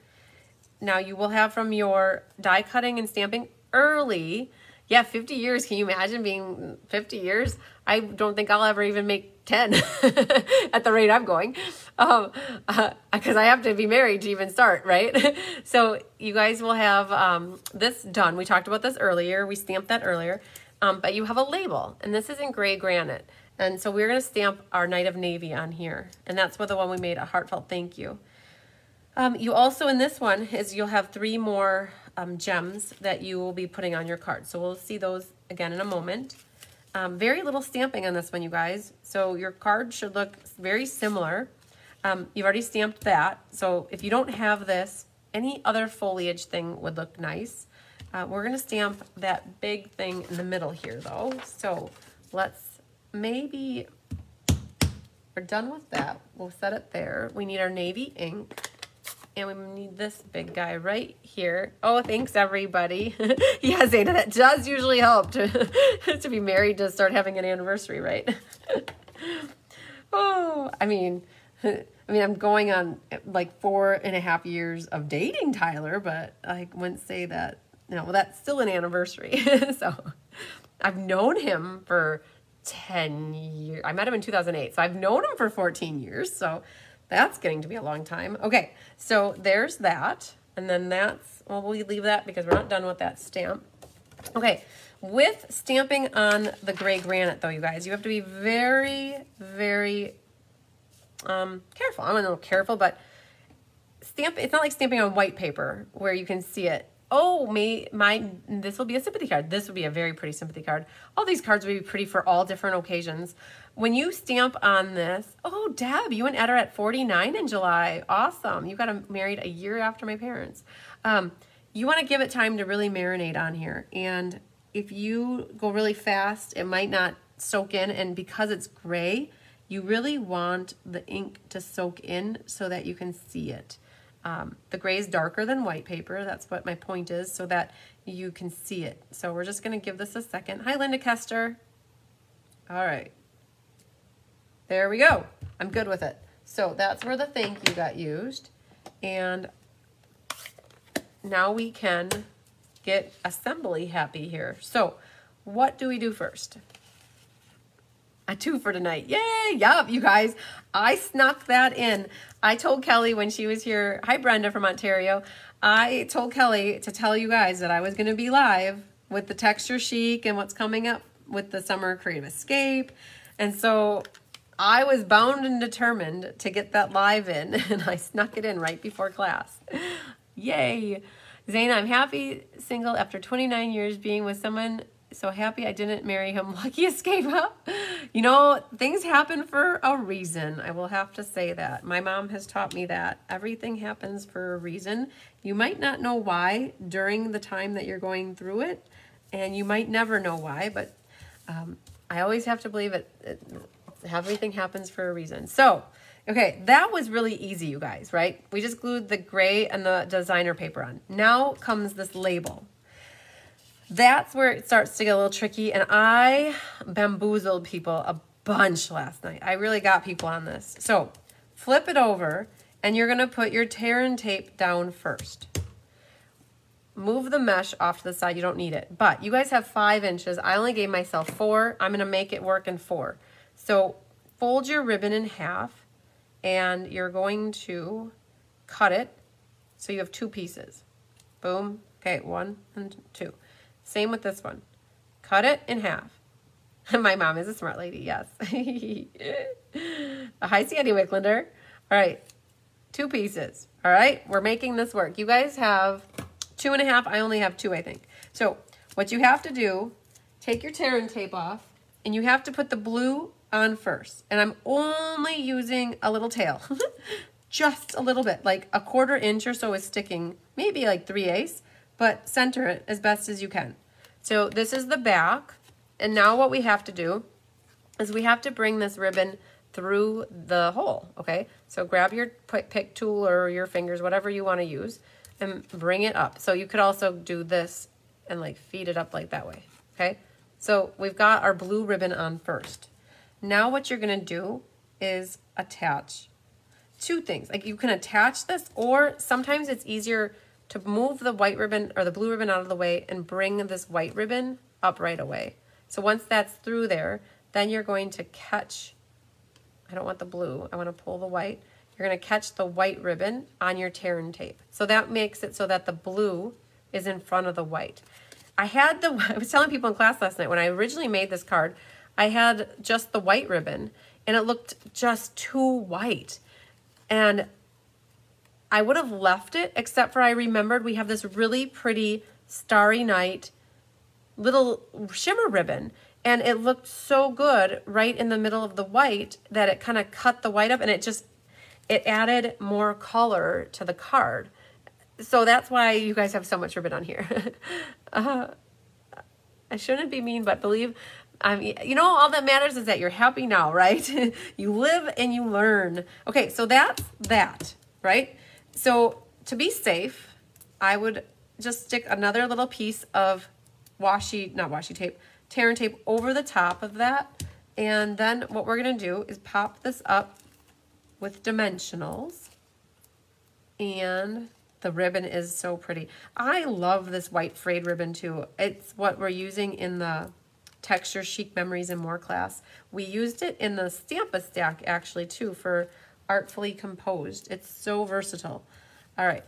Now you will have from your die cutting and stamping early, yeah, 50 years. Can you imagine being 50 years? I don't think I'll ever even make 10 [laughs] at the rate I'm going. Um, uh, cause I have to be married to even start, right? [laughs] so you guys will have, um, this done. We talked about this earlier. We stamped that earlier. Um, but you have a label and this is in gray granite. And so we're going to stamp our Night of Navy on here. And that's what the one we made, a heartfelt thank you. Um, you also, in this one, is you'll have three more um, gems that you will be putting on your card. So we'll see those again in a moment. Um, very little stamping on this one, you guys. So your card should look very similar. Um, you've already stamped that. So if you don't have this Any other foliage thing would look nice. Uh, we're gonna stamp that big thing in the middle here though. So let's maybe, we're done with that. We'll set it there. We need our navy ink and we need this big guy right here. Oh, thanks everybody. [laughs] yeah, Zeta, that does usually help to, [laughs] to be married to start having an anniversary, right? [laughs] oh, I mean, I mean, I'm going on like four and a half years of dating Tyler, but I wouldn't say that. No, well, that's still an anniversary. so I've known him for 10 years. I met him in 2008. So I've known him for 14 years. So that's getting to be a long time. Okay, so there's that. And then that's, well, we leave that because we're not done with that stamp. Okay, with stamping on the gray granite though, you guys, you have to be very, very um, careful. I'm a little careful, but stamp, it's not like stamping on white paper where you can see it. Oh, me, my, this will be a sympathy card. This would be a very pretty sympathy card. All these cards would be pretty for all different occasions. When you stamp on this, oh, Deb, you and Ed are at 49 in July. Awesome. You got married a year after my parents. Um, you want to give it time to really marinate on here. And if you go really fast, it might not soak in. And because it's gray, you really want the ink to soak in so that you can see it. Um, the gray is darker than white paper. That's what my point is, so that you can see it. So we're just going to give this a second. Hi, Linda Kester. All right. There we go. I'm good with it. So that's where the thank you got used. And now we can get assembly happy here. So what do we do first? A two for tonight. Yay! Yup, you guys. I snuck that in. I told Kelly when she was here, hi Brenda from Ontario, I told Kelly to tell you guys that I was going to be live with the Texture Chic and what's coming up with the Summer Creative Escape. And so I was bound and determined to get that live in, [laughs] and I snuck it in right before class. Yay! Zaina, I'm happy single after 29 years being with someone so happy I didn't marry him. [laughs] Lucky escape, huh? You know, things happen for a reason. I will have to say that. My mom has taught me that. Everything happens for a reason. You might not know why during the time that you're going through it, and you might never know why, but um, I always have to believe it, it. Everything happens for a reason. So, okay, that was really easy, you guys, right? We just glued the gray and the designer paper on. Now comes this label that's where it starts to get a little tricky. And I bamboozled people a bunch last night. I really got people on this. So flip it over and you're gonna put your tear and tape down first. Move the mesh off to the side, you don't need it. But you guys have five inches. I only gave myself four. I'm gonna make it work in four. So fold your ribbon in half and you're going to cut it so you have two pieces. Boom. Okay, one and two. Same with this one. Cut it in half. [laughs] My mom is a smart lady, yes. [laughs] Hi, Sandy Wicklander. All right, two pieces. All right, we're making this work. You guys have two and a half. I only have two, I think. So what you have to do, take your tear and tape off, and you have to put the blue on first. And I'm only using a little tail, [laughs] just a little bit, like a quarter inch or so is sticking, maybe like three eighths but center it as best as you can. So this is the back. And now what we have to do is we have to bring this ribbon through the hole, okay? So grab your pick tool or your fingers, whatever you want to use, and bring it up. So you could also do this and like feed it up like that way, okay? So we've got our blue ribbon on first. Now what you're gonna do is attach two things. Like you can attach this or sometimes it's easier to move the white ribbon or the blue ribbon out of the way and bring this white ribbon up right away. So once that's through there, then you're going to catch, I don't want the blue, I want to pull the white. You're going to catch the white ribbon on your tear and tape. So that makes it so that the blue is in front of the white. I had the, [laughs] I was telling people in class last night, when I originally made this card, I had just the white ribbon and it looked just too white. And I would have left it, except for I remembered we have this really pretty Starry Night little shimmer ribbon. And it looked so good right in the middle of the white that it kind of cut the white up and it just, it added more color to the card. so that's why you guys have so much ribbon on here. [laughs] uh, I shouldn't be mean, but believe, I mean, you know, all that matters is that you're happy now, [laughs] right? you live and you learn. Okay, so that's that, right? So to be safe, I would just stick another little piece of washi, not washi tape, tear and tape over the top of that. And then what we're gonna do is pop this up with dimensionals. And the ribbon is so pretty. I love this white frayed ribbon too. It's what we're using in the Texture Chic Memories and More class. We used it in the Stamp-A-Stack actually too for Artfully Composed. It's so versatile. All right,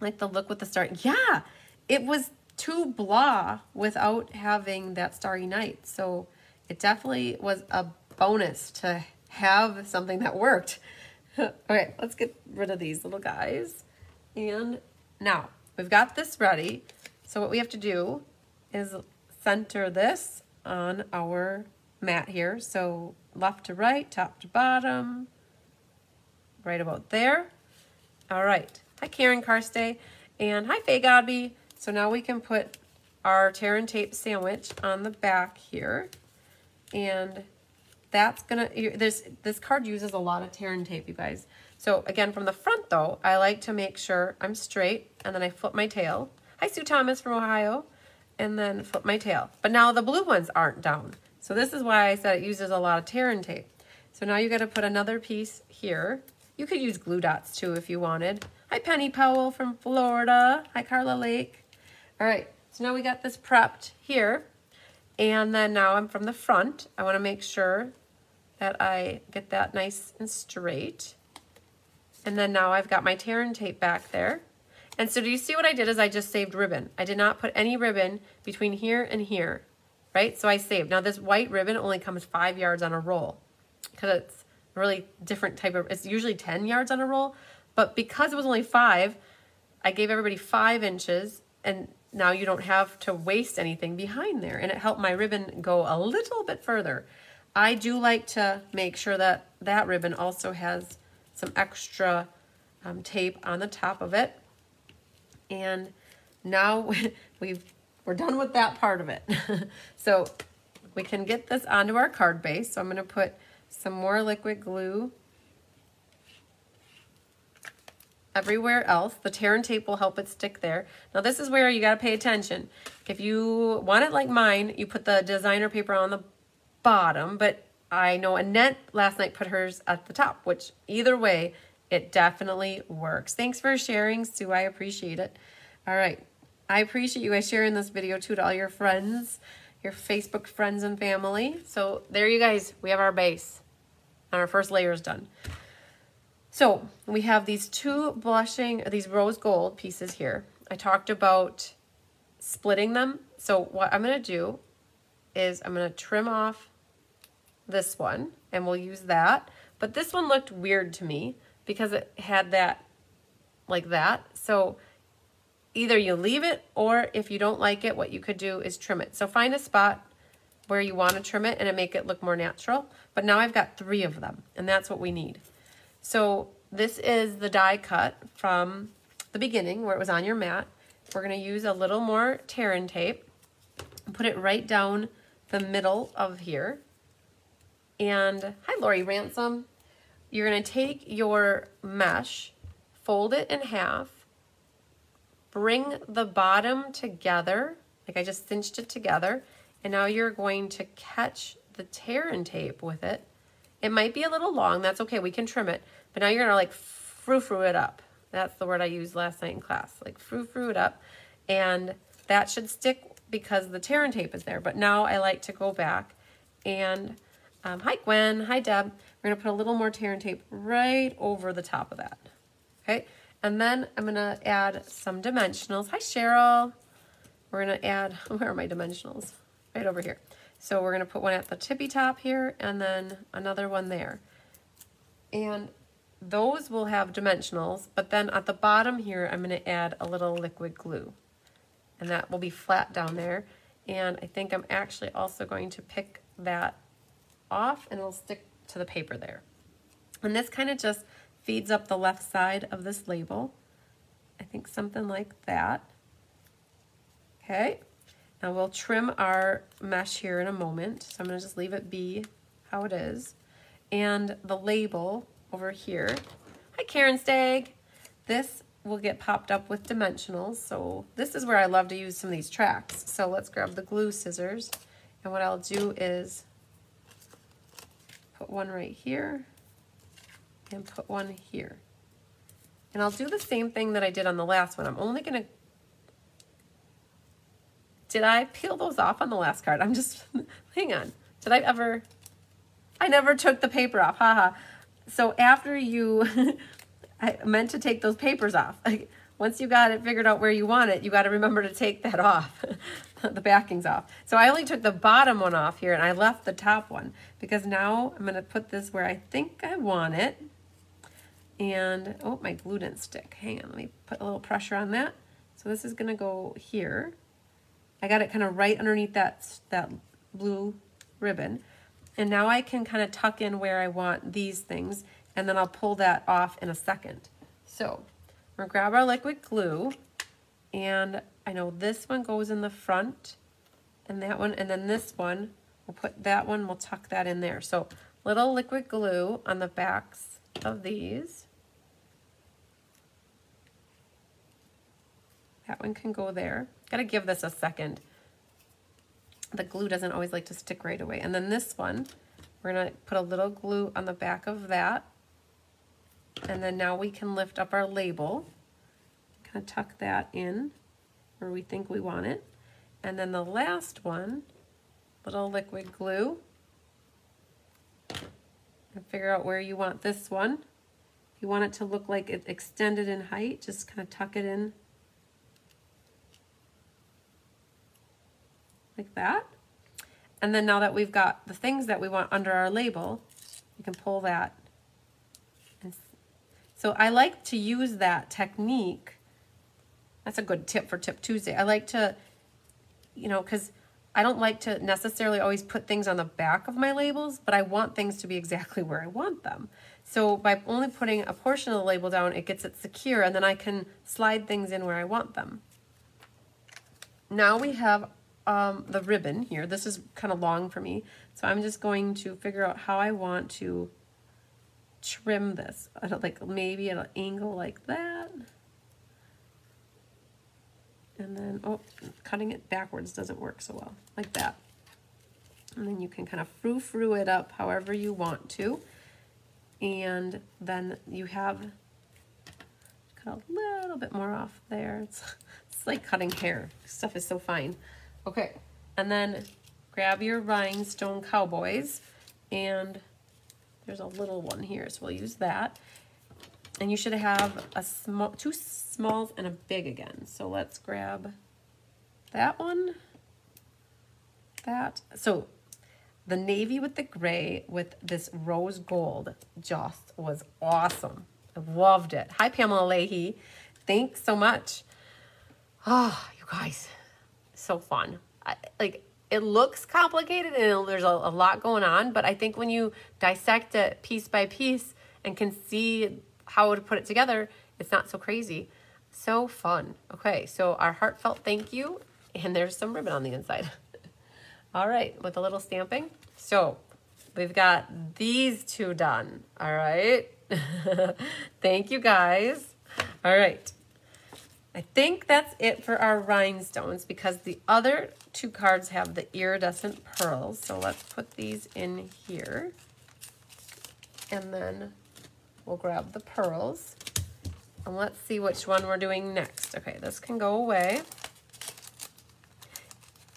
like the look with the star. Yeah, it was too blah without having that Starry Night. So it definitely was a bonus to have something that worked. [laughs] All right, let's get rid of these little guys. And now we've got this ready. So what we have to do is center this on our mat here. So left to right, top to bottom, right about there. All right. Hi, Karen Carstay. And hi, Faye Godby. So now we can put our tear and tape sandwich on the back here. And that's gonna, this, this card uses a lot of tear and tape, you guys. So again, from the front though, I like to make sure I'm straight and then I flip my tail. Hi, Sue Thomas from Ohio. And then flip my tail. But now the blue ones aren't down. So this is why I said it uses a lot of tear and tape. So now you got to put another piece here. You could use glue dots too if you wanted. Hi, Penny Powell from Florida. Hi, Carla Lake. All right, so now we got this prepped here. And then now I'm from the front. I want to make sure that I get that nice and straight. And then now I've got my tear and tape back there. And so do you see what I did is I just saved ribbon. I did not put any ribbon between here and here, right? So I saved. Now this white ribbon only comes five yards on a roll because it's really different type of, it's usually 10 yards on a roll. But because it was only five, I gave everybody five inches and now you don't have to waste anything behind there. And it helped my ribbon go a little bit further. I do like to make sure that that ribbon also has some extra um, tape on the top of it. And now [laughs] we've, we're done with that part of it. [laughs] so we can get this onto our card base. So I'm going to put some more liquid glue everywhere else. The tear and tape will help it stick there. Now this is where you got to pay attention. If you want it like mine, you put the designer paper on the bottom, but I know Annette last night put hers at the top, which either way, it definitely works. Thanks for sharing, Sue. I appreciate it. All right. I appreciate you guys sharing this video too to all your friends, your Facebook friends and family. So there you guys, we have our base and our first layer is done. So we have these two blushing, these rose gold pieces here. I talked about splitting them. So what I'm going to do is I'm going to trim off this one and we'll use that. But this one looked weird to me because it had that like that. So either you leave it or if you don't like it, what you could do is trim it. So find a spot where you want to trim it and it make it look more natural. But now I've got three of them and that's what we need. So this is the die cut from the beginning where it was on your mat. We're going to use a little more tear and tape, put it right down the middle of here. And hi, Lori Ransom. You're going to take your mesh, fold it in half, bring the bottom together, like I just cinched it together, and now you're going to catch the tear and tape with it. It might be a little long, that's okay, we can trim it, but now you're gonna like frou-frou it up. That's the word I used last night in class, like frou-frou it up, and that should stick because the tear and tape is there. But now I like to go back and um, hi, Gwen. Hi, Deb. We're to put a little more tear and tape right over the top of that. Okay. And then I'm going to add some dimensionals. Hi, Cheryl. We're going to add, [laughs] where are my dimensionals? Right over here. So we're going to put one at the tippy top here and then another one there. And those will have dimensionals, but then at the bottom here, I'm going to add a little liquid glue. And that will be flat down there. And I think I'm actually also going to pick that off and it'll stick to the paper there. And this kind of just feeds up the left side of this label. I think something like that. Okay, we'll trim our mesh here in a moment. So I'm gonna just leave it be how it is. And the label over here. Hi, Karen Stagg. This will get popped up with dimensionals. So this is where I love to use some of these tracks. So let's grab the glue scissors. And what I'll do is put one right here and put one here. And I'll do the same thing that I did on the last one. I'm only gonna, did I peel those off on the last card? I'm just, [laughs] hang on. Did I ever, I never took the paper off, haha. So after you, [laughs] I meant to take those papers off. Like, [laughs] once you got it figured out where you want it, you got to remember to take that off, the backings off. So I only took the bottom one off here and I left the top one because now I'm going to put this where I think I want it. And, oh, my glue didn't stick. Hang on, let me put a little pressure on that. So this is going to go here. I got it kind of right underneath that, that blue ribbon. And now I can kind of tuck in where I want these things and then I'll pull that off in a second. So we're gonna grab our liquid glue and I know this one goes in the front and that one, and then this one, we'll put that one, we'll tuck that in there. So little liquid glue on the backs of these. That one can go there. Gotta give this a second. The glue doesn't always like to stick right away. And then this one, we're gonna put a little glue on the back of that. And then now we can lift up our label, kind of tuck that in where we think we want it. And then the last one, little liquid glue. And figure out where you want this one. If you want it to look like it extended in height, just kind of tuck it in like that. And then now that we've got the things that we want under our label, you can pull that so I like to use that technique. That's a good tip for Tip Tuesday. I like to, you know, because I don't like to necessarily always put things on the back of my labels, but I want things to be exactly where I want them. So by only putting a portion of the label down, it gets it secure, and then I can slide things in where I want them. Now we have um, the ribbon here. This is kind of long for me, so I'm just going to figure out how I want to trim this. I don't like maybe at an angle like that. And then, oh, cutting it backwards doesn't work so well, like that. And then you can kind of frou-frou it up however you want to. And then you have, cut a little bit more off there. It's, it's like cutting hair. Stuff is so fine. Okay, and then grab your rhinestone cowboys and there's a little one here, so we'll use that. And you should have a small, two smalls and a big again. So let's grab that one, that. So the navy with the gray with this rose gold just was awesome. I loved it. Hi, Pamela Leahy. Thanks so much. Oh, you guys, so fun. I, like, it looks complicated and there's a, a lot going on, but I think when you dissect it piece by piece and can see how to put it together, it's not so crazy. So fun. Okay, so our heartfelt thank you, and there's some ribbon on the inside. [laughs] all right, with a little stamping. So we've got these two done. All right. [laughs] thank you guys. All right. I think that's it for our rhinestones because the other two cards have the iridescent pearls. So let's put these in here. And then we'll grab the pearls. And let's see which one we're doing next. Okay, this can go away.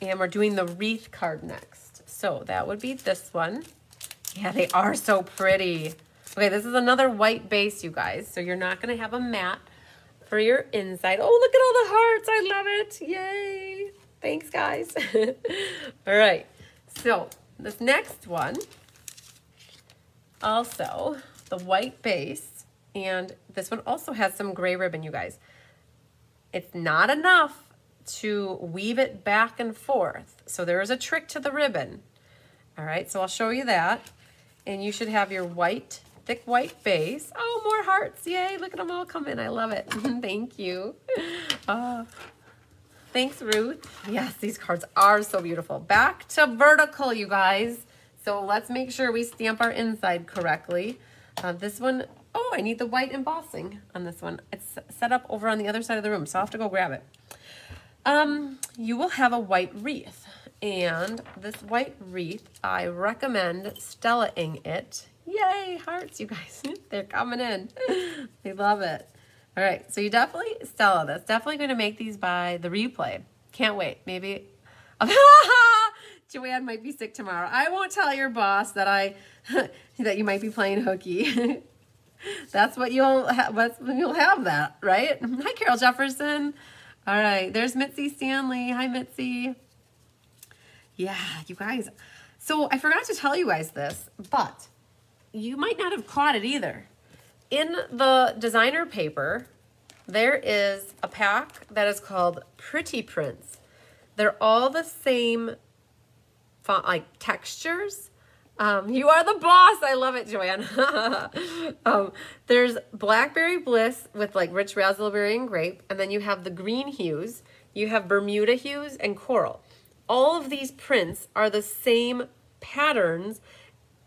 And we're doing the wreath card next. So that would be this one. Yeah, they are so pretty. Okay, this is another white base, you guys. So you're not going to have a matte for your inside. Oh, look at all the hearts. I love it. Yay. Thanks, guys. [laughs] all right. So this next one, also the white base, and this one also has some gray ribbon, you guys. It's not enough to weave it back and forth. So there is a trick to the ribbon. All right, so I'll show you that. And you should have your white thick white base. Oh, more hearts. Yay, look at them all come in. I love it. [laughs] Thank you. Uh, thanks, Ruth. Yes, these cards are so beautiful. Back to vertical, you guys. So let's make sure we stamp our inside correctly. Uh, this one, oh, I need the white embossing on this one. It's set up over on the other side of the room, so I'll have to go grab it. Um, you will have a white wreath. And this white wreath, I recommend Stella-ing it. Yay, hearts, you guys. [laughs] They're coming in. [laughs] I love it. All right, so you definitely, Stella that's Definitely going to make these by the replay. Can't wait. Maybe, [laughs] Joanne might be sick tomorrow. I won't tell your boss that I, that you might be playing hooky. That's what you'll have, you'll have that, right? Hi, Carol Jefferson. All right, there's Mitzi Stanley. Hi, Mitzi. Yeah, you guys. So I forgot to tell you guys this, but you might not have caught it either. In the designer paper, there is a pack that is called Pretty Prints. They're all the same font, like textures, um, you are the boss. I love it, Joanne. [laughs] um, there's Blackberry Bliss with like rich raspberry and grape. And then you have the green hues. You have Bermuda hues and coral. All of these prints are the same patterns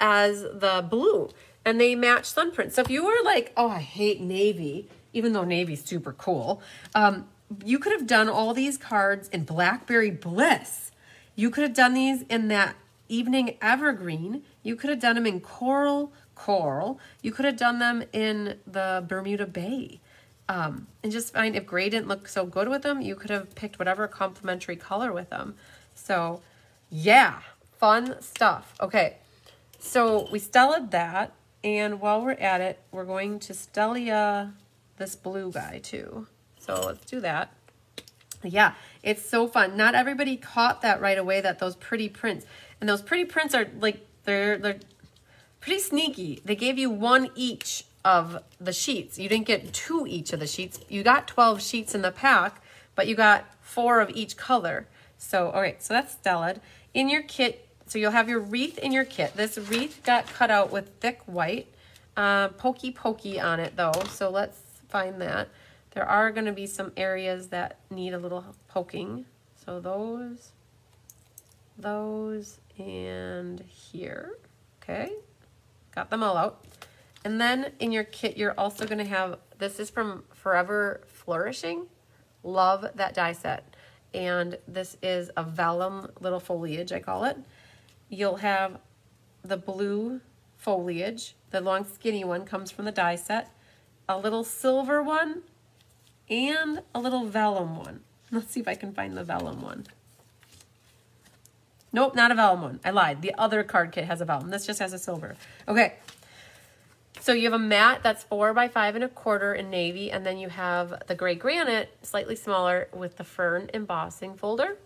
as the blue. And they match sun prints. So if you were like, oh, I hate navy, even though navy's super cool, um, you could have done all these cards in Blackberry Bliss. You could have done these in that evening evergreen. You could have done them in coral, coral. You could have done them in the Bermuda Bay. Um, and just find if gray didn't look so good with them, you could have picked whatever complementary color with them. So yeah, fun stuff. Okay, so we stellaed that. And while we're at it, we're going to stellia this blue guy too. So let's do that. Yeah, it's so fun. Not everybody caught that right away, that those pretty prints. And those pretty prints are like, they're, they're pretty sneaky. They gave you one each of the sheets. You didn't get two each of the sheets. You got 12 sheets in the pack, but you got four of each color. So, all right, so that's stellad. In your kit, so you'll have your wreath in your kit. This wreath got cut out with thick white, uh, pokey pokey on it though. So let's find that. There are gonna be some areas that need a little poking. So those, those, and here. Okay, got them all out. And then in your kit, you're also going to have, this is from Forever Flourishing. Love that die set. And this is a vellum little foliage, I call it. You'll have the blue foliage. The long skinny one comes from the die set. A little silver one and a little vellum one. [laughs] Let's see if I can find the vellum one. Nope, not a vellum one. I lied. The other card kit has a vellum. This just has a silver. Okay. So you have a mat that's four by five and a quarter in navy, and then you have the gray granite, slightly smaller, with the fern embossing folder.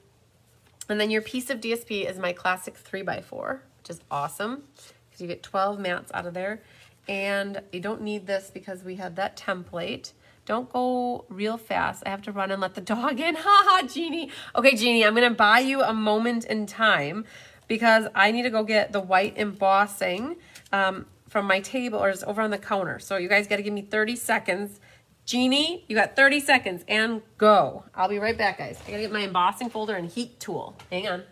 And then your piece of DSP is my classic three by four, which is awesome because you get 12 mats out of there. And you don't need this because we had that template. Don't go real fast. I have to run and let the [laughs] dog in. Ha ha, Jeannie. Okay, Jeannie, I'm going to buy you a moment in time because I need to go get the white embossing um, from my table or it's over on the counter. So you guys got to give me 30 seconds. Jeannie, you got 30 seconds and go. I'll be right back, guys. I got to get my embossing folder and heat tool. Hang on.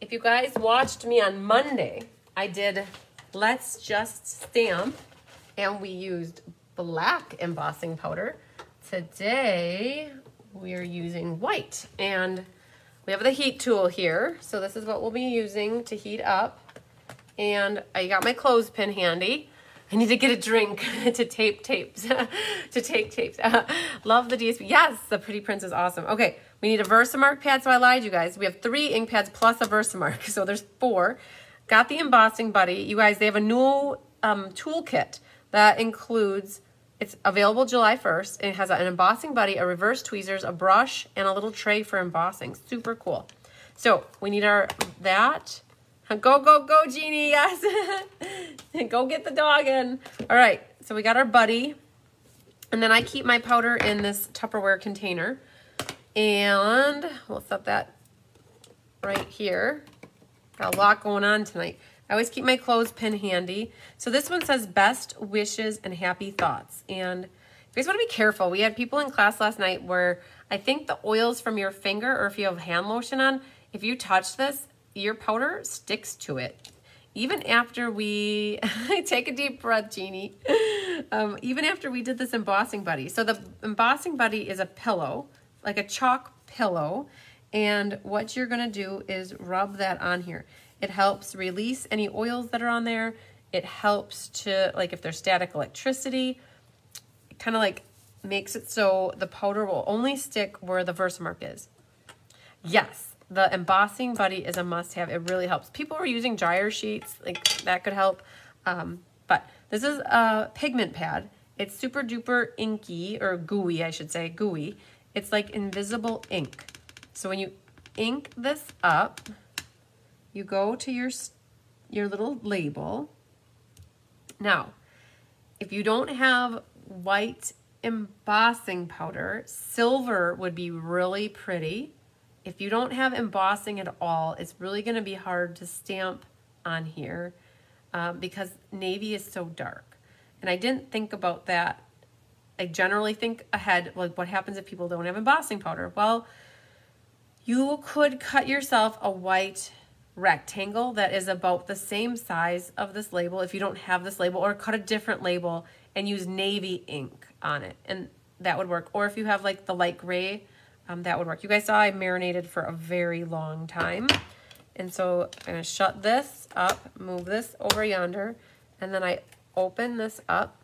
If you guys watched me on Monday, I did Let's Just Stamp and we used black embossing powder. Today, we are using white and we have the heat tool here. So this is what we'll be using to heat up. And I got my clothespin handy. I need to get a drink [laughs] to tape tapes, [laughs] to take tapes. [laughs] Love the DSP. Yes, the Pretty Prints is awesome. Okay, we need a Versamark pad, so I lied, you guys. We have three ink pads plus a Versamark, so there's four. Got the embossing buddy. You guys, they have a new um, toolkit that includes, it's available July 1st, and it has an embossing buddy, a reverse tweezers, a brush, and a little tray for embossing. Super cool. So we need our that, Go, go, go, Jeannie, yes. [laughs] go get the dog in. All right, so we got our buddy. And then I keep my powder in this Tupperware container. And we'll set that right here. Got a lot going on tonight. I always keep my clothespin handy. So this one says best wishes and happy thoughts. And you guys want to be careful. We had people in class last night where I think the oils from your finger or if you have hand lotion on, if you touch this, your powder sticks to it. Even after we, [laughs] take a deep breath, Jeannie. Um, even after we did this embossing buddy. So the embossing buddy is a pillow, like a chalk pillow. And what you're gonna do is rub that on here. It helps release any oils that are on there. It helps to, like if there's static electricity, it kind of like makes it so the powder will only stick where the Versamark is. Yes, the embossing buddy is a must-have. It really helps. People are using dryer sheets, like that could help. Um, but this is a pigment pad. It's super duper inky, or gooey, I should say, gooey. It's like invisible ink. So when you ink this up, you go to your, your little label. Now, if you don't have white embossing powder, silver would be really pretty. If you don't have embossing at all, it's really going to be hard to stamp on here um, because navy is so dark. And I didn't think about that. I generally think ahead, like what happens if people don't have embossing powder? Well, you could cut yourself a white rectangle that is about the same size of this label if you don't have this label or cut a different label and use navy ink on it and that would work. Or if you have like the light gray um, that would work. You guys saw I marinated for a very long time and so I'm gonna shut this up move this over yonder and then I open this up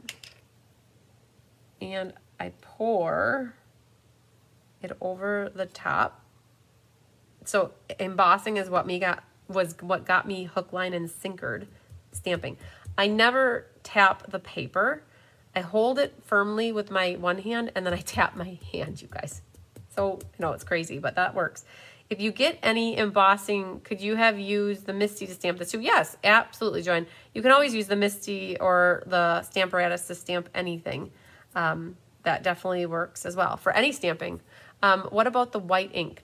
and I pour it over the top so embossing is what me got was what got me hook, line, and sinkered stamping. I never tap the paper. I hold it firmly with my one hand and then I [laughs] tap my hand, you guys. So, you know, it's crazy, but that works. If you get any embossing, could you have used the MISTI to stamp this too? Yes, absolutely, Joanne. You can always use the MISTI or the Stamparatus to stamp anything. Um, that definitely works as well for any stamping. Um, what about the white ink?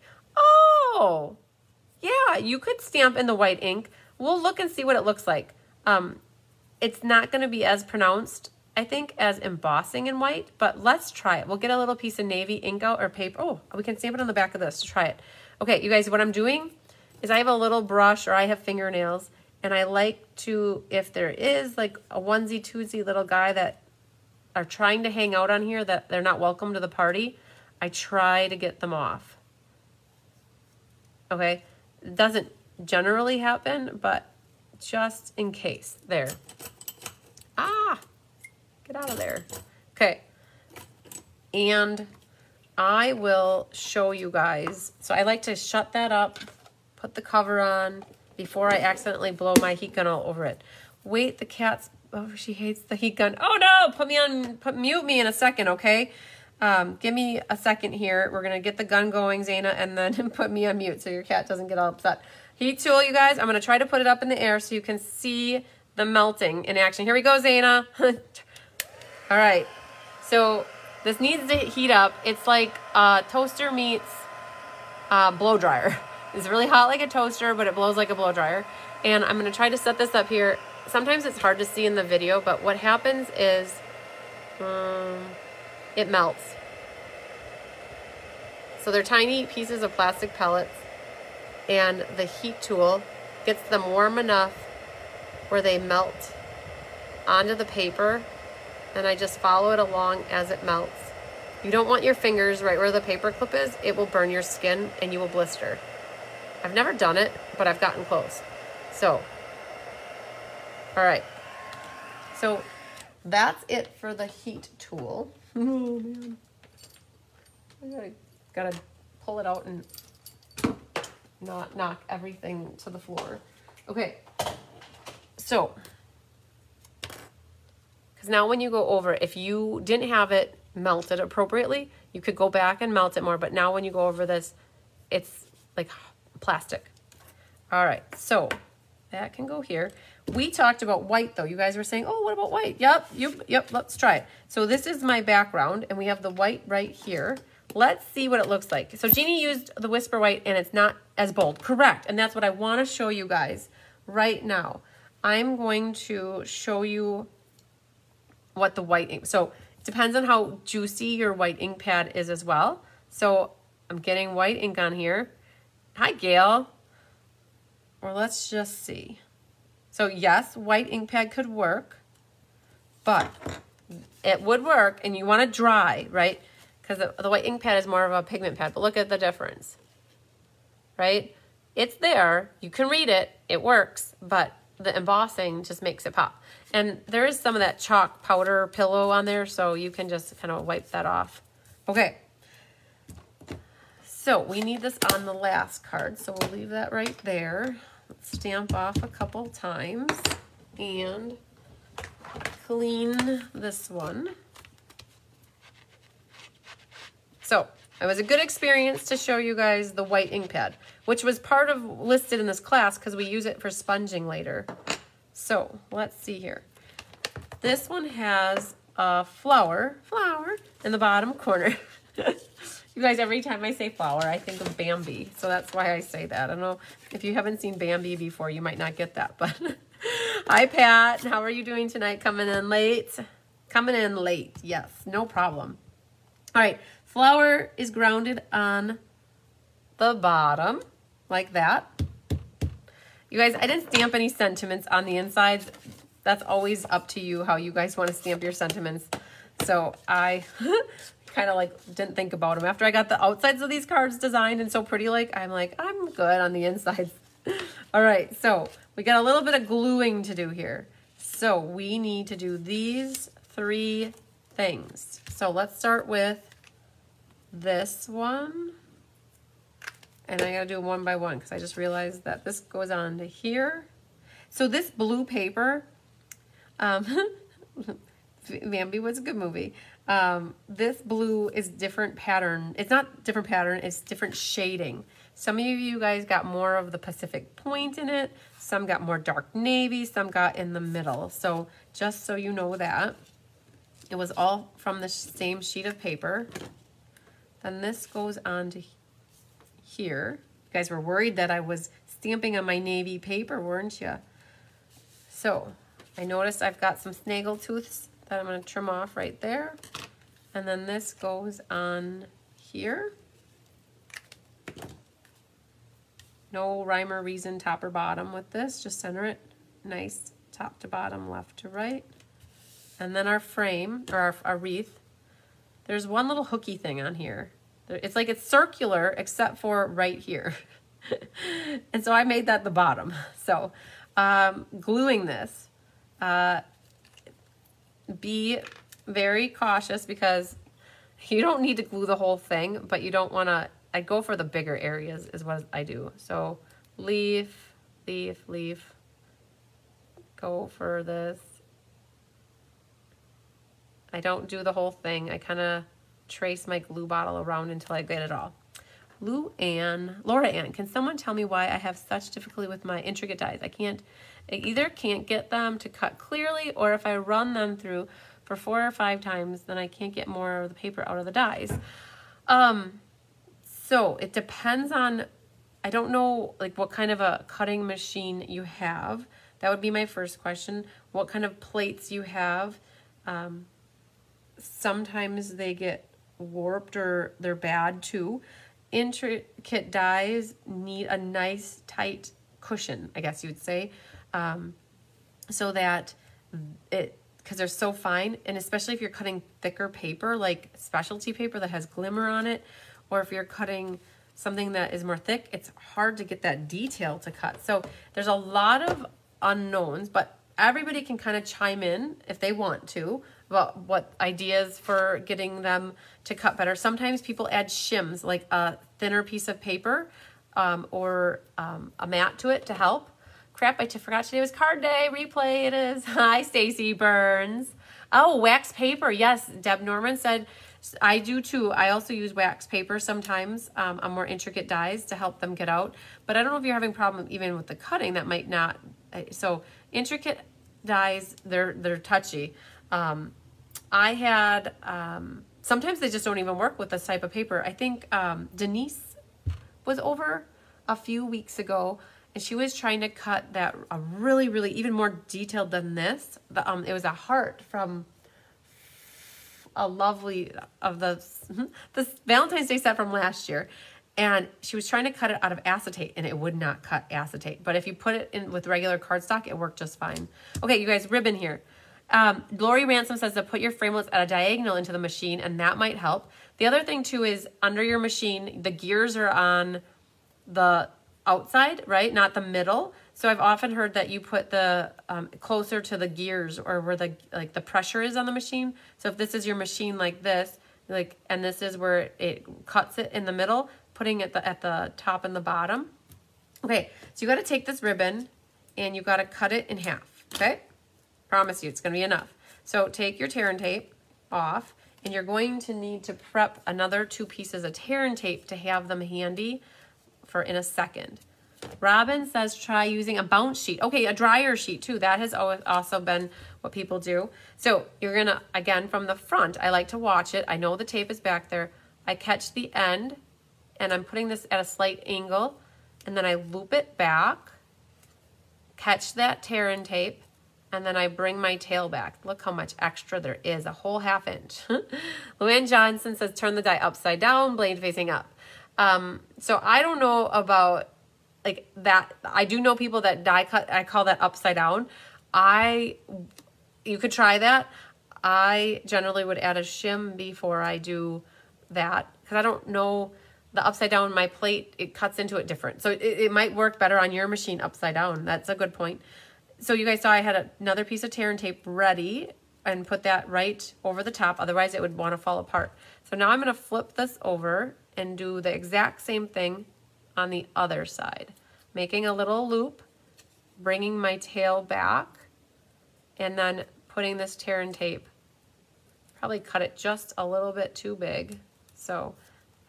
Oh, yeah, you could stamp in the white ink. We'll look and see what it looks like. Um, it's not going to be as pronounced, I think, as embossing in white, but let's try it. We'll get a little piece of navy ink out or paper. Oh, we can stamp it on the back of this to try it. Okay, you guys, what I'm doing is I have a little brush or I have fingernails and I like to, if there is like a onesie, twosie little guy that are trying to hang out on here that they're not welcome to the party, I try to get them off. Okay, doesn't generally happen, but just in case. There. Ah! Get out of there. Okay. And I will show you guys. So I like to shut that up, put the cover on before I accidentally blow my heat gun all over it. Wait, the cat's, oh, she hates the heat gun. Oh no, put me on, put mute me in a second, okay? Um, give me a second here. We're going to get the gun going, Zana, and then [laughs] put me on mute so your cat doesn't get all upset. Heat tool, you guys. I'm going to try to put it up in the air so you can see the melting in action. Here we go, Zana. [laughs] all right. So this needs to heat up. It's like a toaster meets blow dryer. [laughs] It's really hot like a toaster, but it blows like a blow dryer. And I'm going to try to set this up here. Sometimes it's hard to see in the video, but what happens is... Um, it melts. So they're tiny pieces of plastic pellets and the heat tool gets them warm enough where they melt onto the paper and I just follow it along as it melts. You don't want your fingers right where the paper clip is. It will burn your skin and you will blister. I've never done it, but I've gotten close. So, all right. So that's it for the heat tool. Oh man. I gotta, gotta pull it out and not knock everything to the floor. Okay, so, because now when you go over, if you didn't have it melted appropriately, you could go back and melt it more, but now when you go over this, it's like plastic. All right, so that can go here. We talked about white though. You guys were saying, oh, what about white? Yep, yep, yep, let's try it. So this is my background and we have the white right here. Let's see what it looks like. So Jeannie used the Whisper White and it's not as bold. Correct. And that's what I want to show you guys right now. I'm going to show you what the white ink, so it depends on how juicy your white ink pad is as well. So I'm getting white ink on here. Hi, Gail. Or let's just see. So yes, white ink pad could work, but it would work and you want to dry, right? Because the, the white ink pad is more of a pigment pad, but look at the difference, right? It's there, you can read it, it works, but the embossing just makes it pop. And there is some of that chalk powder pillow on there, so you can just kind of wipe that off. Okay. So we need this on the last card, so we'll leave that right there. Stamp off a couple times and clean this one. So it was a good experience to show you guys the white ink pad, which was part of listed in this class because we use it for sponging later. So let's see here. This one has a flower, flower in the bottom corner. [laughs] you guys, every time I say flower, I think of Bambi. So that's why I say that. I don't know if you haven't seen Bambi before, you might not get that. But [laughs] hi, Pat. How are you doing tonight? Coming in late? Coming in late. Yes, no problem. All right, Flower is grounded on the bottom like that. You guys, I didn't stamp any sentiments on the insides. That's always up to you how you guys want to stamp your sentiments. So I [laughs] kind of like didn't think about them. After I got the outsides of these cards designed and so pretty like, I'm like, I'm good on the insides. [laughs] All right, so we got a little bit of gluing to do here. So we need to do these three things. So let's start with this one. And I gotta do one by one because I just realized that this goes on to here. So this blue paper, um, [laughs] Bambi was a good movie. Um, this blue is different pattern. It's not different pattern, it's different shading. Some of you guys got more of the Pacific Point in it. Some got more dark navy, some got in the middle. So just so you know that, it was all from the same sheet of paper. Then this goes on to here. You guys were worried that I was stamping on my navy paper, weren't you? So I noticed I've got some snaggle tooths that I'm going to trim off right there. And then this goes on here. No rhyme or reason top or bottom with this. Just center it nice top to bottom, left to right. And then our frame, or our, our wreath, there's one little hooky thing on here. It's like it's circular except for right here. [laughs] and so I made that the bottom. So um, gluing this, uh, be very cautious because you don't need to glue the whole thing, but you don't want to, I go for the bigger areas is what I do. So leaf, leaf, leaf, go for this. I don't do the whole thing. I kind of trace my glue bottle around until I get it all. Lou Ann, Laura Ann, can someone tell me why I have such difficulty with my intricate dies? I can't, I either can't get them to cut clearly or if I run them through for four or five times, then I can't get more of the paper out of the dies. Um, so it depends on, I don't know like what kind of a cutting machine you have. That would be my first question. What kind of plates you have. Um, sometimes they get warped or they're bad too. Intricate dies need a nice tight cushion, I guess you would say, um, so that it, because they're so fine, and especially if you're cutting thicker paper, like specialty paper that has glimmer on it, or if you're cutting something that is more thick, it's hard to get that detail to cut. So there's a lot of unknowns, but everybody can kind of chime in if they want to about what ideas for getting them to cut better. Sometimes people add shims, like a thinner piece of paper um, or um, a mat to it to help. Crap, I forgot today was card day. Replay it is. [laughs] Hi, Stacy Burns. Oh, wax paper. Yes, Deb Norman said, I do too. I also use wax paper sometimes um, on more intricate dies to help them get out. But I don't know if you're having problem even with the cutting. That might not So intricate dies, they're, they're touchy. Um, I had, um, sometimes they just don't even work with this type of paper. I think um, Denise was over a few weeks ago and she was trying to cut that a really, really even more detailed than this. The, um, it was a heart from a lovely of the this Valentine's Day set from last year. And she was trying to cut it out of acetate and it would not cut acetate. But if you put it in with regular cardstock, it worked just fine. Okay, you guys, ribbon here. Um, Lori Ransom says to put your framelits at a diagonal into the machine and that might help. The other thing too is under your machine, the gears are on the outside, right? Not the middle. So I've often heard that you put the um, closer to the gears or where the like the pressure is on the machine. So if this is your machine like this, like and this is where it cuts it in the middle, putting it the, at the top and the bottom. Okay, so you got to take this ribbon and you got to cut it in half. Okay, promise you it's going to be enough. So take your tear and tape off and you're going to need to prep another two pieces of tear and tape to have them handy for in a second. Robin says try using a bounce sheet. Okay, a dryer sheet too. That has also been what people do. So you're going to, again, from the front, I like to watch it. I know the tape is back there. I catch the end and I'm putting this at a slight angle and then I loop it back, catch that tear and tape, and then I bring my tail back. Look how much extra there is, a whole half inch. [laughs] Luann Johnson says turn the die upside down, blade facing up. Um, so I don't know about like that. I do know people that die cut. I call that upside down. I, you could try that. I generally would add a shim before I do that because I don't know the upside down my plate it cuts into it different so it, it might work better on your machine upside down that's a good point so you guys saw I had another piece of tear and tape ready and put that right over the top otherwise it would want to fall apart so now I'm going to flip this over and do the exact same thing on the other side. Making a little loop, bringing my tail back, and then putting this tear and tape. Probably cut it just a little bit too big. So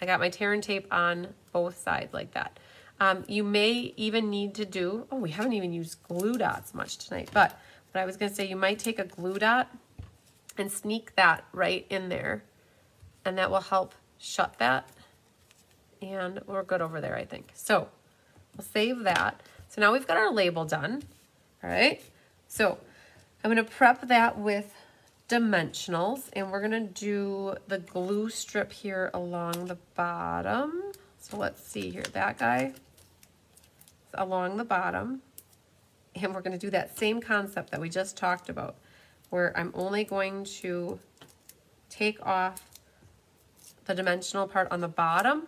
I got my tear and tape on both sides like that. Um, you may even need to do, oh, we haven't even used glue dots much tonight, but what I was gonna say, you might take a glue dot and sneak that right in there and that will help shut that and we're good over there, I think. So we'll save that. So now we've got our label done, all right? So I'm gonna prep that with dimensionals and we're gonna do the glue strip here along the bottom. So let's see here, that guy along the bottom. And we're gonna do that same concept that we just talked about where I'm only going to take off the dimensional part on the bottom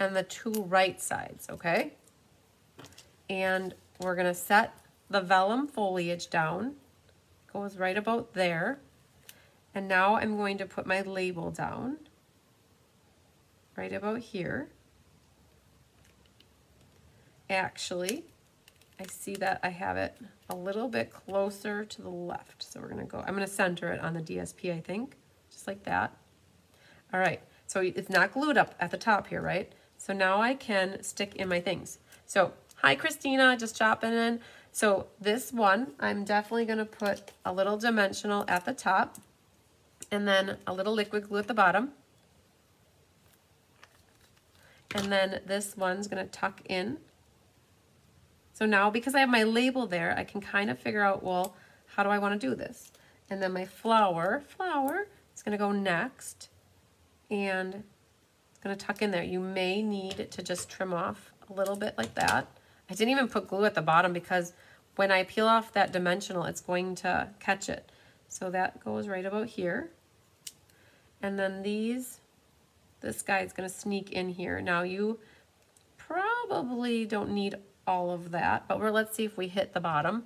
and the two right sides, okay? And we're gonna set the vellum foliage down, goes right about there. And now I'm going to put my label down, right about here. Actually, I see that I have it a little bit closer to the left. So we're gonna go, I'm gonna center it on the DSP, I think, just like that. All right, so it's not glued up at the top here, right? So now I can stick in my things. So hi Christina, just dropping in. So this one, I'm definitely gonna put a little dimensional at the top and then a little liquid glue at the bottom. And then this one's gonna tuck in. So now because I have my label there, I can kind of figure out, well, how do I wanna do this? And then my flower, flower, is gonna go next. And going to tuck in there. You may need to just trim off a little bit like that. I didn't even put glue at the bottom because when I peel off that dimensional, it's going to catch it. So that goes right about here. And then these, this guy is going to sneak in here. Now you probably don't need all of that, but we're, let's see if we hit the bottom.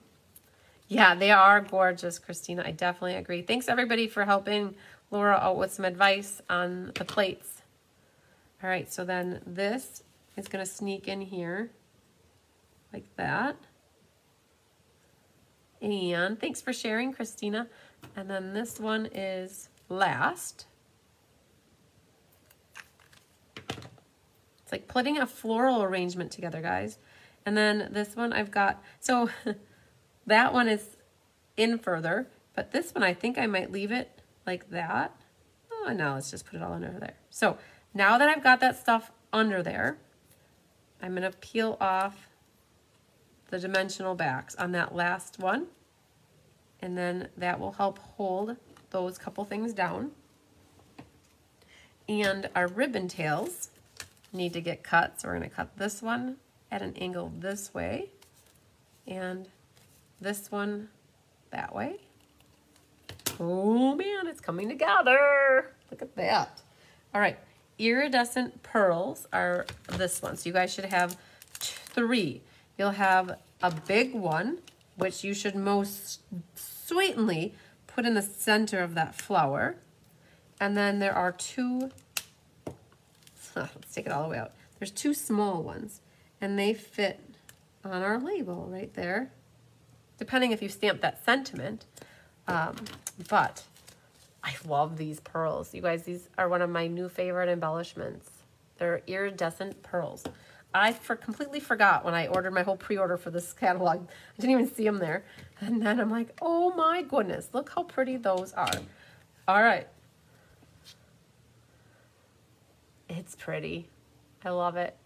Yeah, they are gorgeous, Christina. I definitely agree. Thanks everybody for helping Laura out with some advice on the plates. All right, so then this is to sneak in here like that. And thanks for sharing, Christina. And then this one is last. It's like putting a floral arrangement together, guys. And then this one I've got, so [laughs] that one is in further, but this one I think I might leave it like that. Oh, now let's just put it all under there. So now that I've got that stuff under there, I'm gonna peel off the dimensional backs on that last one. And then that will help hold those couple things down. And our ribbon tails need to get cut. So we're gonna cut this one at an angle this way and this one that way. Oh man, it's coming together. Look at that. All right, iridescent pearls are this one. So you guys should have three. You'll have a big one, which you should most sweetly put in the center of that flower. And then there are two, let's take it all the way out. There's two small ones and they fit on our label right there, depending if you stamp that sentiment. Um, but I love these pearls. You guys, these are one of my new favorite embellishments. They're iridescent pearls. I for completely forgot when I ordered my whole pre-order for this [laughs] catalog. I didn't even see them there. And then I'm like, oh my goodness, look how pretty those are. All right. It's pretty. I love it.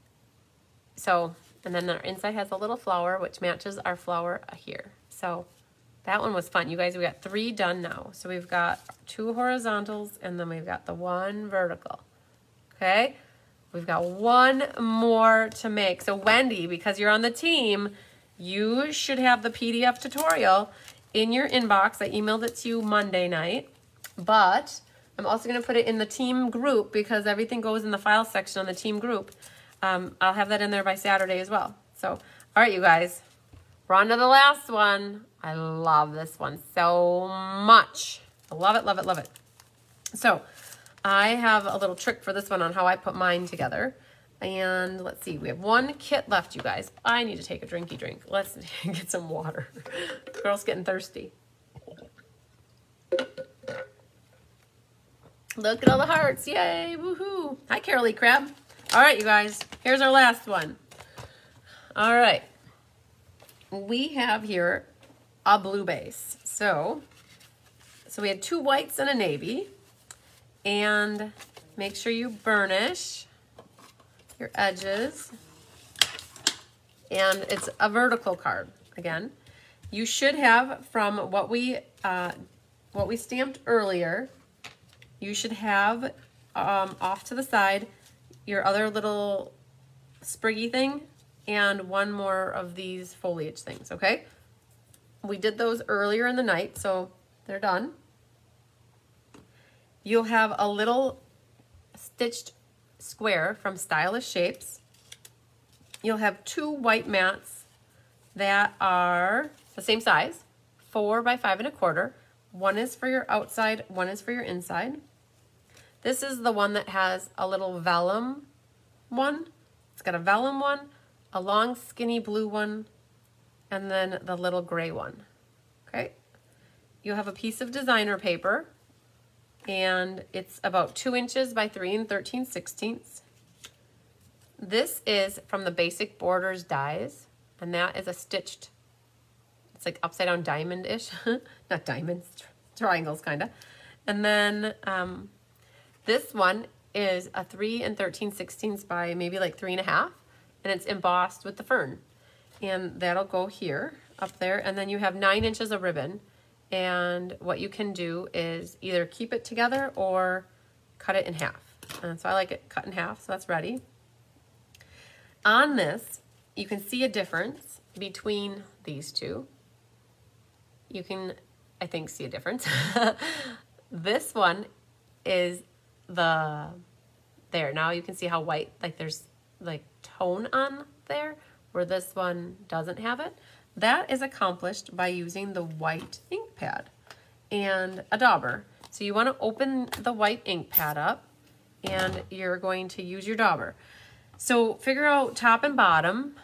So, and then our inside has a little flower, which matches our flower here. So that one was fun. You guys, we got three done now. So we've got two horizontals and then we've got the one vertical. Okay. We've got one more to make. So Wendy, because you're on the team, you should have the PDF tutorial in your inbox. I emailed it to you Monday night, but I'm also going to put it in the team group because everything goes in the file section on the team group. Um, I'll have that in there by Saturday as well. So, all right, you guys, we're on to the last one. I love this one so much. I love it, love it, love it. So, I have a little trick for this one on how I put mine together. And let's see, we have one kit left, you guys. I need to take a drinky drink. Let's [laughs] get some water. Girl's getting thirsty. Look at all the hearts. Yay, woohoo. Hi, Carolee Crab. All right, you guys, here's our last one. All right. We have here a blue base. So, so we had two whites and a navy. And make sure you burnish your edges. And it's a vertical card, again. You should have, from what we, uh, what we stamped earlier, you should have um, off to the side your other little spriggy thing and one more of these foliage things, okay? We did those earlier in the night, so they're done. You'll have a little stitched square from Stylish Shapes. You'll have two white mats that are the same size, four by five and a quarter. One is for your outside, one is for your inside. This is the one that has a little vellum one. It's got a vellum one, a long skinny blue one, and then the little gray one. Okay. You have a piece of designer paper and it's about two inches by three and 13 sixteenths. This is from the Basic Borders dies, and that is a stitched, it's like upside down diamond-ish, [laughs] not diamonds, triangles kind of. And then um, this one is a 3 and 13 sixteenths by maybe like three and a half, and it's embossed with the fern. And that'll go here, up there, and then you have nine inches of ribbon. And what you can do is either keep it together or cut it in half. And so I like it cut in half, so that's ready. On this, you can see a difference between these two. You can, I think, see a difference. [laughs] this one is the there. Now you can see how white, like there's like tone on there, where this one doesn't have it. That is accomplished by using the white ink pad and a dauber. So you want to open the white ink pad up and you're going to use your dauber. So figure out top and bottom.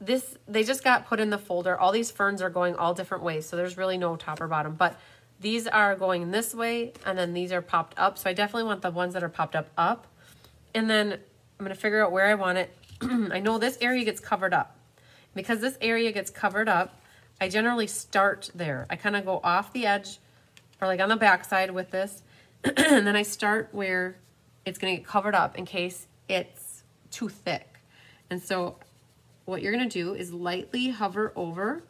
This They just got put in the folder. All these ferns are going all different ways, so there's really no top or bottom. But these are going this way, and then these are popped up. So I definitely want the ones that are popped up up. And then I'm going to figure out where I want it. [clears throat] I know this area gets covered up. Because this area gets covered up, I generally start there. I kind of go off the edge or like on the back side with this. [clears throat] and then I start where it's going to get covered up in case it's too thick. And so what you're going to do is lightly hover over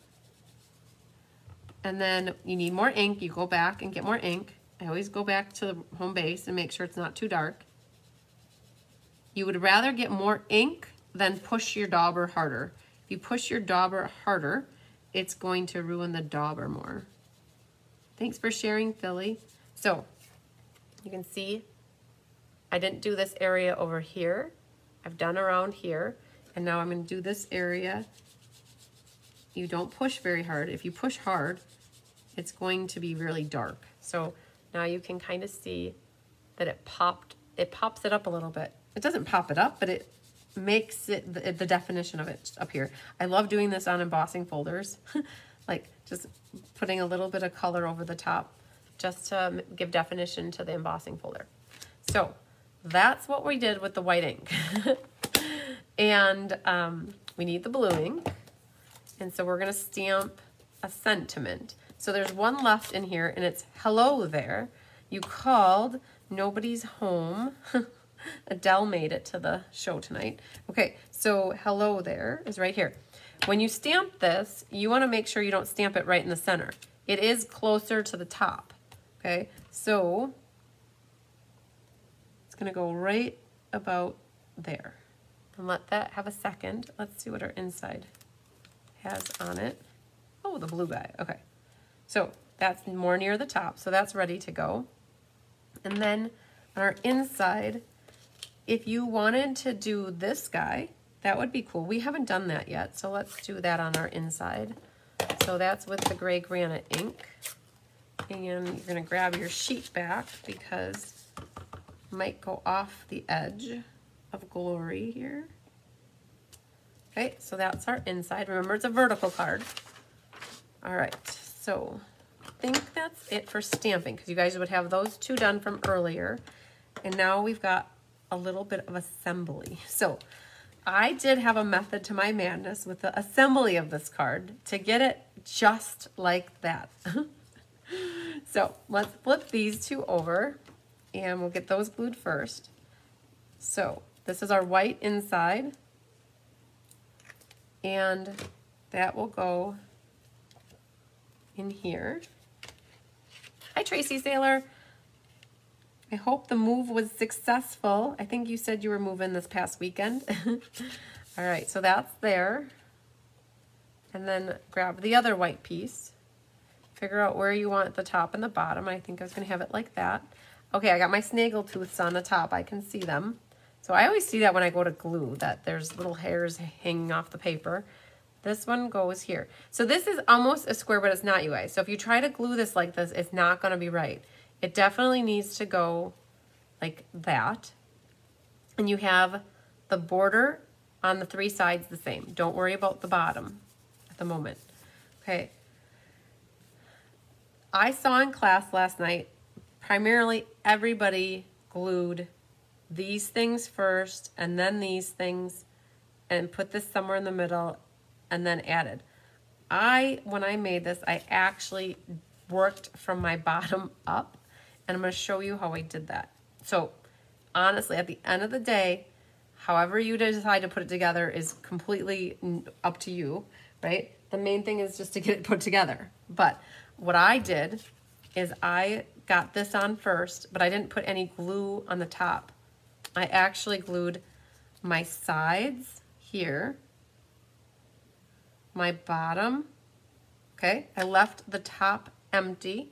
and then you need more ink. You go back and get more ink. I always go back to the home base and make sure it's not too dark. You would rather get more ink than push your dauber harder. If you push your dauber harder, it's going to ruin the dauber more. Thanks for sharing, Philly. So, you can see I didn't do this area over here. I've done around here. And now I'm going to do this area. You don't push very hard. If you push hard, it's going to be really dark. So now you can kind of see that it popped, it pops it up a little bit. It doesn't pop it up, but it makes it the, the definition of it up here. I love doing this on embossing folders, [laughs] like just putting a little bit of color over the top just to give definition to the embossing folder. So that's what we did with the white ink. [laughs] and um, we need the blue ink. And so we're gonna stamp a sentiment. So there's one left in here and it's hello there. You called, nobody's home. [laughs] Adele made it to the show tonight. Okay, so hello there is right here. When you stamp this, you wanna make sure you don't stamp it right in the center. It is closer to the top, okay? So it's gonna go right about there. And let that have a second. Let's see what our inside has on it. Oh, the blue guy, okay. So that's more near the top, so that's ready to go. And then on our inside, if you wanted to do this guy, that would be cool. We haven't done that yet, so let's do that on our inside. So that's with the gray granite ink. And you're gonna grab your sheet back because it might go off the edge of glory here. Okay, so that's our inside. Remember, it's a vertical card. All right, so I think that's it for stamping because you guys would have those two done from earlier. And now we've got a little bit of assembly. So I did have a method to my madness with the assembly of this card to get it just like that. [laughs] so let's flip these two over and we'll get those glued first. So this is our white inside and that will go in here. Hi, Tracy Sailor. I hope the move was successful. I think you said you were moving this past weekend. [laughs] All right, so that's there. And then grab the other white piece. Figure out where you want the top and the bottom. I think I was to have it like that. Okay, I got my snaggletooths on the top. I can see them. So I always see that when I go to glue, that there's little hairs hanging off the paper. This one goes here. So this is almost a square, but it's not, you guys. So if you try to glue this like this, it's not to be right. It definitely needs to go like that. And you have the border on the three sides the same. Don't worry about the bottom at the moment. Okay. I saw in class last night, primarily everybody glued these things first and then these things and put this somewhere in the middle and then added. I, when I made this, I actually worked from my [laughs] bottom up and I'm going to show you how I did that. So honestly, at the end of the day, however you decide to put it together is completely up to you, right? The main thing is just to get it put together. But what I did is I got this on first, but I didn't put any glue on the top. I actually glued my sides here my bottom. Okay, I left the top empty.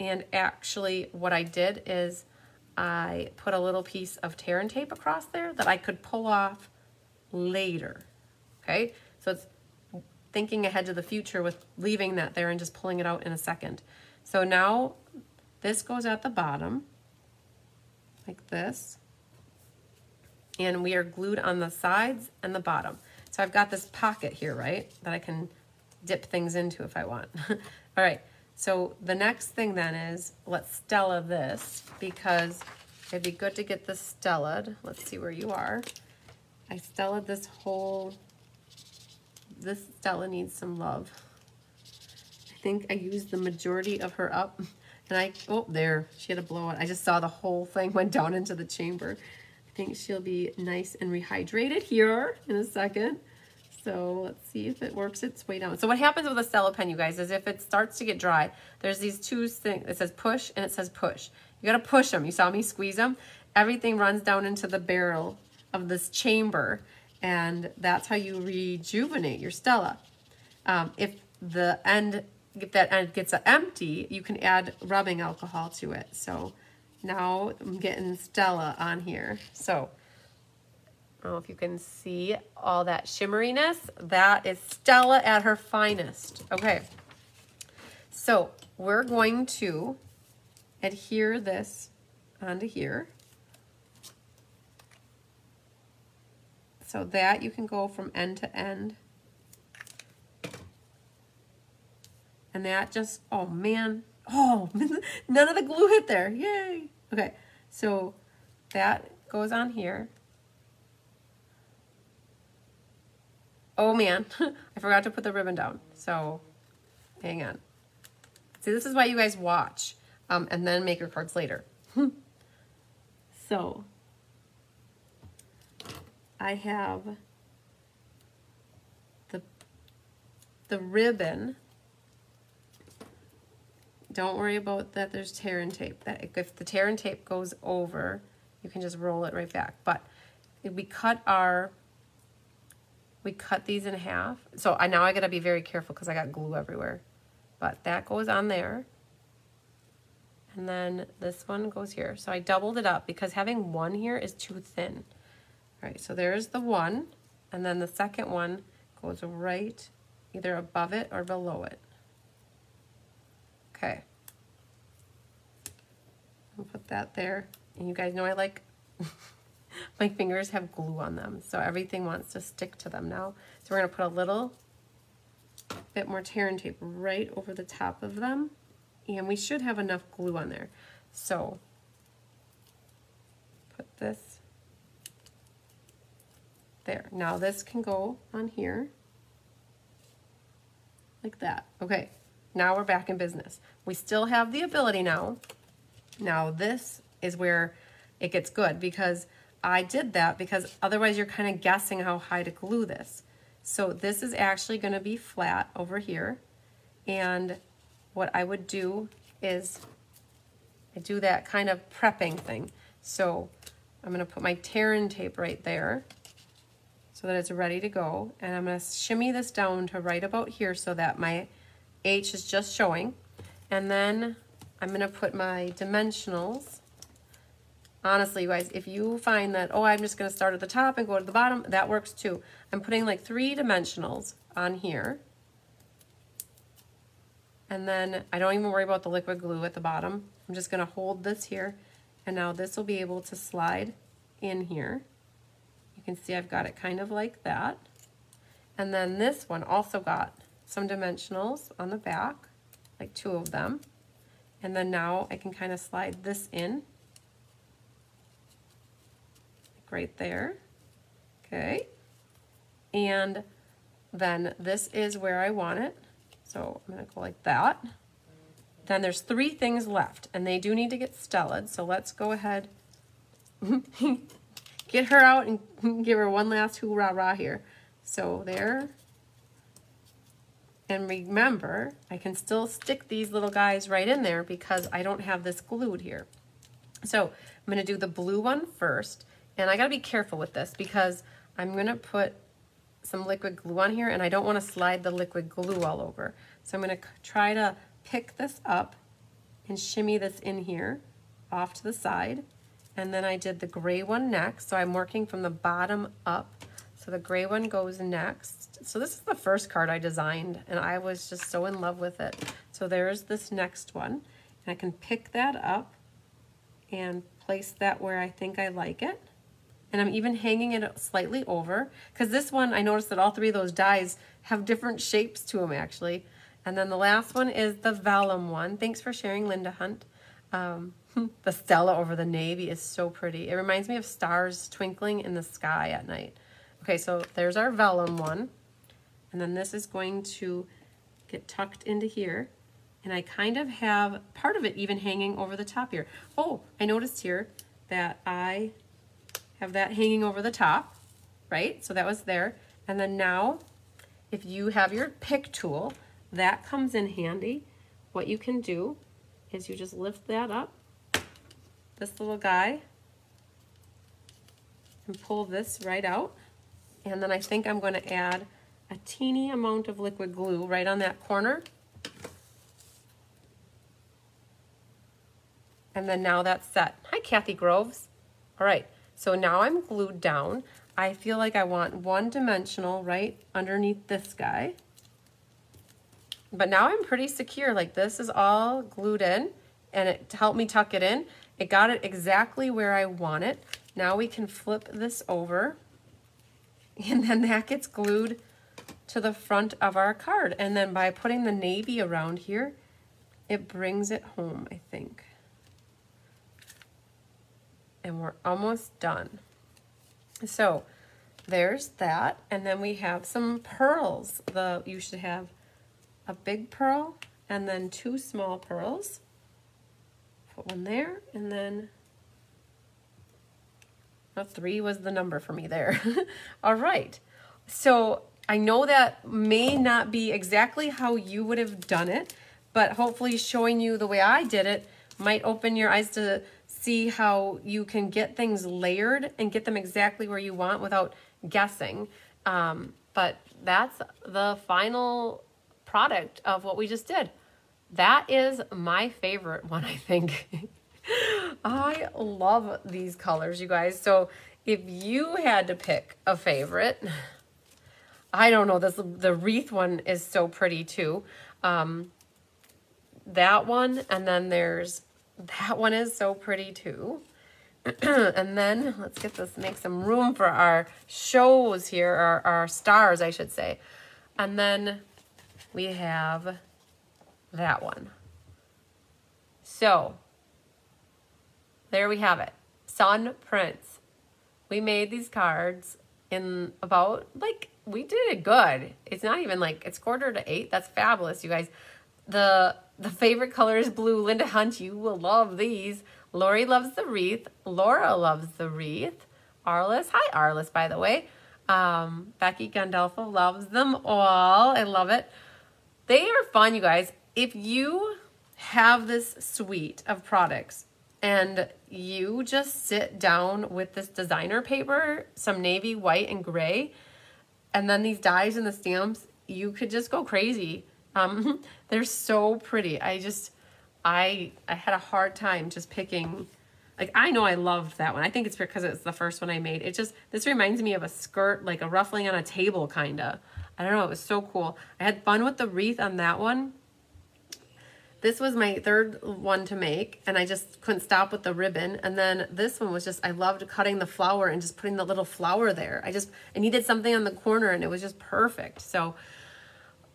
And actually what I did is I put a little piece of tear and tape across there that I could pull off later. Okay, so it's thinking ahead to the future with leaving that there and just pulling it out in a second. So now this goes at the bottom like this. And we are glued on the sides and the bottom. So I've got this pocket here, right, that I can dip things into if I want. [laughs] All right, so the next thing then is, let's Stella this because it'd be good to get this Stella. Let's see where you are. I Stella this whole, this Stella needs some love. I think I used the majority of her up. [laughs] And I, oh, there, she had a blowout. I just saw the whole thing [laughs] went down into the chamber. I think she'll be nice and rehydrated here in a second. So let's see if it works its way down. So what happens with a Stella pen, you guys, is if it starts to get dry, there's these two things. It says push and it says push. You got to push them. You saw me squeeze them. Everything runs down into the barrel of this chamber. And that's how you rejuvenate your Stella. Um, if the end, if that end gets empty, you can add rubbing alcohol to it. So now I'm getting Stella on here. So I don't know if you can see all that shimmeriness. That is Stella at her finest. Okay, so we're going to adhere this onto here. So that you can go from end to end. And that just, oh man, oh, [laughs] none of the glue hit there, yay. Okay, so that goes on here. Oh man, [laughs] I forgot to put the ribbon down. So hang on. See, this is why you guys watch um, and then make your cards later. [laughs] so I have the, the ribbon. Don't worry about that there's tear and tape. That If the tear and tape goes over, you can just roll it right back. But we cut our we cut these in half. So I now I gotta be very careful because I got glue everywhere. But that goes on there. And then this one goes here. So I doubled it up because having one here is too thin. All right, so there's the one. And then the second one goes right either above it or below it. Okay. I'll put that there. And you guys know I like [laughs] [laughs] my fingers have glue on them, so everything wants to stick to them now. So we're gonna put a little bit more tear and tape right over the top of them, and we should have enough glue on there. So put this there. Now this can go on here like that. Okay, now we're back in business. We still have the ability now. Now this is where it gets good because I did that because otherwise you're kind of guessing how high to glue this. So this is actually going to be flat over here. And what I would do is I do that kind of prepping thing. So I'm going to put my tear and tape right there so that it's ready to go. And I'm going to shimmy this down to right about here so that my H is just showing. And then I'm going to put my dimensionals honestly, guys, if you find that, oh, I'm just going to start at the top and go to the bottom, that works too. I'm putting like three dimensionals on here. And then I don't even worry about the liquid glue at the bottom. I'm just going to hold this here. And now this will be able to slide in here. You can see I've got it kind of like that. And then this one also got some dimensionals on the back, like two of them. And then now I can kind of slide this in right there. Okay. And then this is where I want it. So I'm going to go like that. Then there's three things left, and they do need to get stelled. So let's go ahead, [laughs] get her out and [laughs] give her one last hoorah-rah here. So there. And remember, I can still stick these little guys right in there because I don't have this glued here. So I'm going to do the blue one first. And I gotta be careful with this because I'm gonna put some liquid glue on here and I don't wanna slide the liquid glue all over. So I'm gonna try to pick this up and shimmy this in here off to the side. And then I did the gray one next. So I'm working from the bottom up. So the gray one goes next. So this is the first card I designed and I was just so in love with it. So there's this next one. And I can pick that up and place that where I think I like it and I'm even hanging it slightly over because this one I noticed that all three of those dies have different shapes to them actually. And then the last one is the vellum one. Thanks for sharing Linda Hunt. Um, [laughs] the Stella over the navy is so pretty. It reminds me of stars twinkling in the sky at night. Okay so there's our vellum one. And then this is going to get tucked into here. And I kind of have part of it even hanging over the top here. Oh, I noticed here that I have that hanging over the top, right? So that was there. And then now, if you have your pick tool, that comes in handy. What you can do is you just lift that up, this little guy, and pull this right out. And then I think I'm going to add a teeny amount of liquid glue right on that corner. And then now that's set. Hi, Kathy Groves. All right, so now I'm glued down. I feel like I want one dimensional right underneath this guy. But now I'm pretty secure. Like this is all glued in and it helped me tuck it in. It got it exactly where I want it. Now we can flip this over [laughs] and then that gets glued to the front of our card. And then by putting the navy around here, it brings it home, I think. And we're almost done. So there's that. And then we have some pearls. The You should have a big pearl and then two small pearls. Put one there and then three was the number for me there. [laughs] All right. So I know that may not be exactly how you would have done it, but hopefully showing you the way I did it might open your eyes to see how you can get things layered and get them exactly where you want without guessing. Um, but that's the final product of what we just did. That is my favorite one, I think. [laughs] I love these colors, you guys. So if you had to pick a favorite, I don't know, this the wreath one is so pretty too. Um, that one, and then there's, that one is so pretty too. [clears throat] and then let's get this, make some room for our shows here, our, our stars, I should say. And then we have that one. So there we have it. Sun Prints. We made these cards in about like we did it good. It's not even like it's quarter to eight. That's fabulous, you guys. The the favorite color is blue. Linda Hunt, you will love these. Lori loves the wreath. Laura loves the wreath. Arliss, hi Arliss, by the way. Um, Becky Gandolfo loves them all. I love it. They are fun, you guys. If you have this suite of products and you just sit down with this designer paper, some navy, white, and gray, and then these dies and the stamps, you could just go crazy. Um, [laughs] they're so pretty. I just, I, I had a hard time just picking, like, I know I loved that one. I think it's because it's the first one I made. It just, this reminds me of a skirt, like a ruffling on a table, kind of. I don't know, it was so cool. I had fun with the wreath on that one. This was my third one to make, and I just couldn't stop with the ribbon. And then this one was just, I loved cutting the flower and just putting the little flower there. I just, I needed something on the corner, and it was just perfect. So,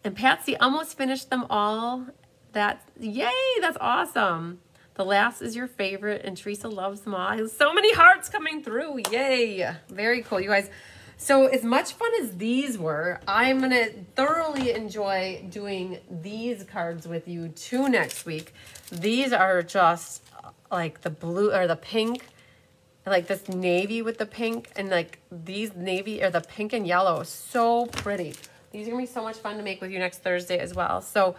and Patsy almost finished them all. That, yay, that's awesome. The last is your favorite, and Teresa loves them all. So many hearts coming through. Yay. Very cool. You guys, so as much fun as these were, I'm going to thoroughly enjoy doing these cards with you too next week. These are just like the blue or the pink, like this navy with the pink and like these navy or the pink and yellow. So pretty. These are to be so much fun to make with you next Thursday as well. So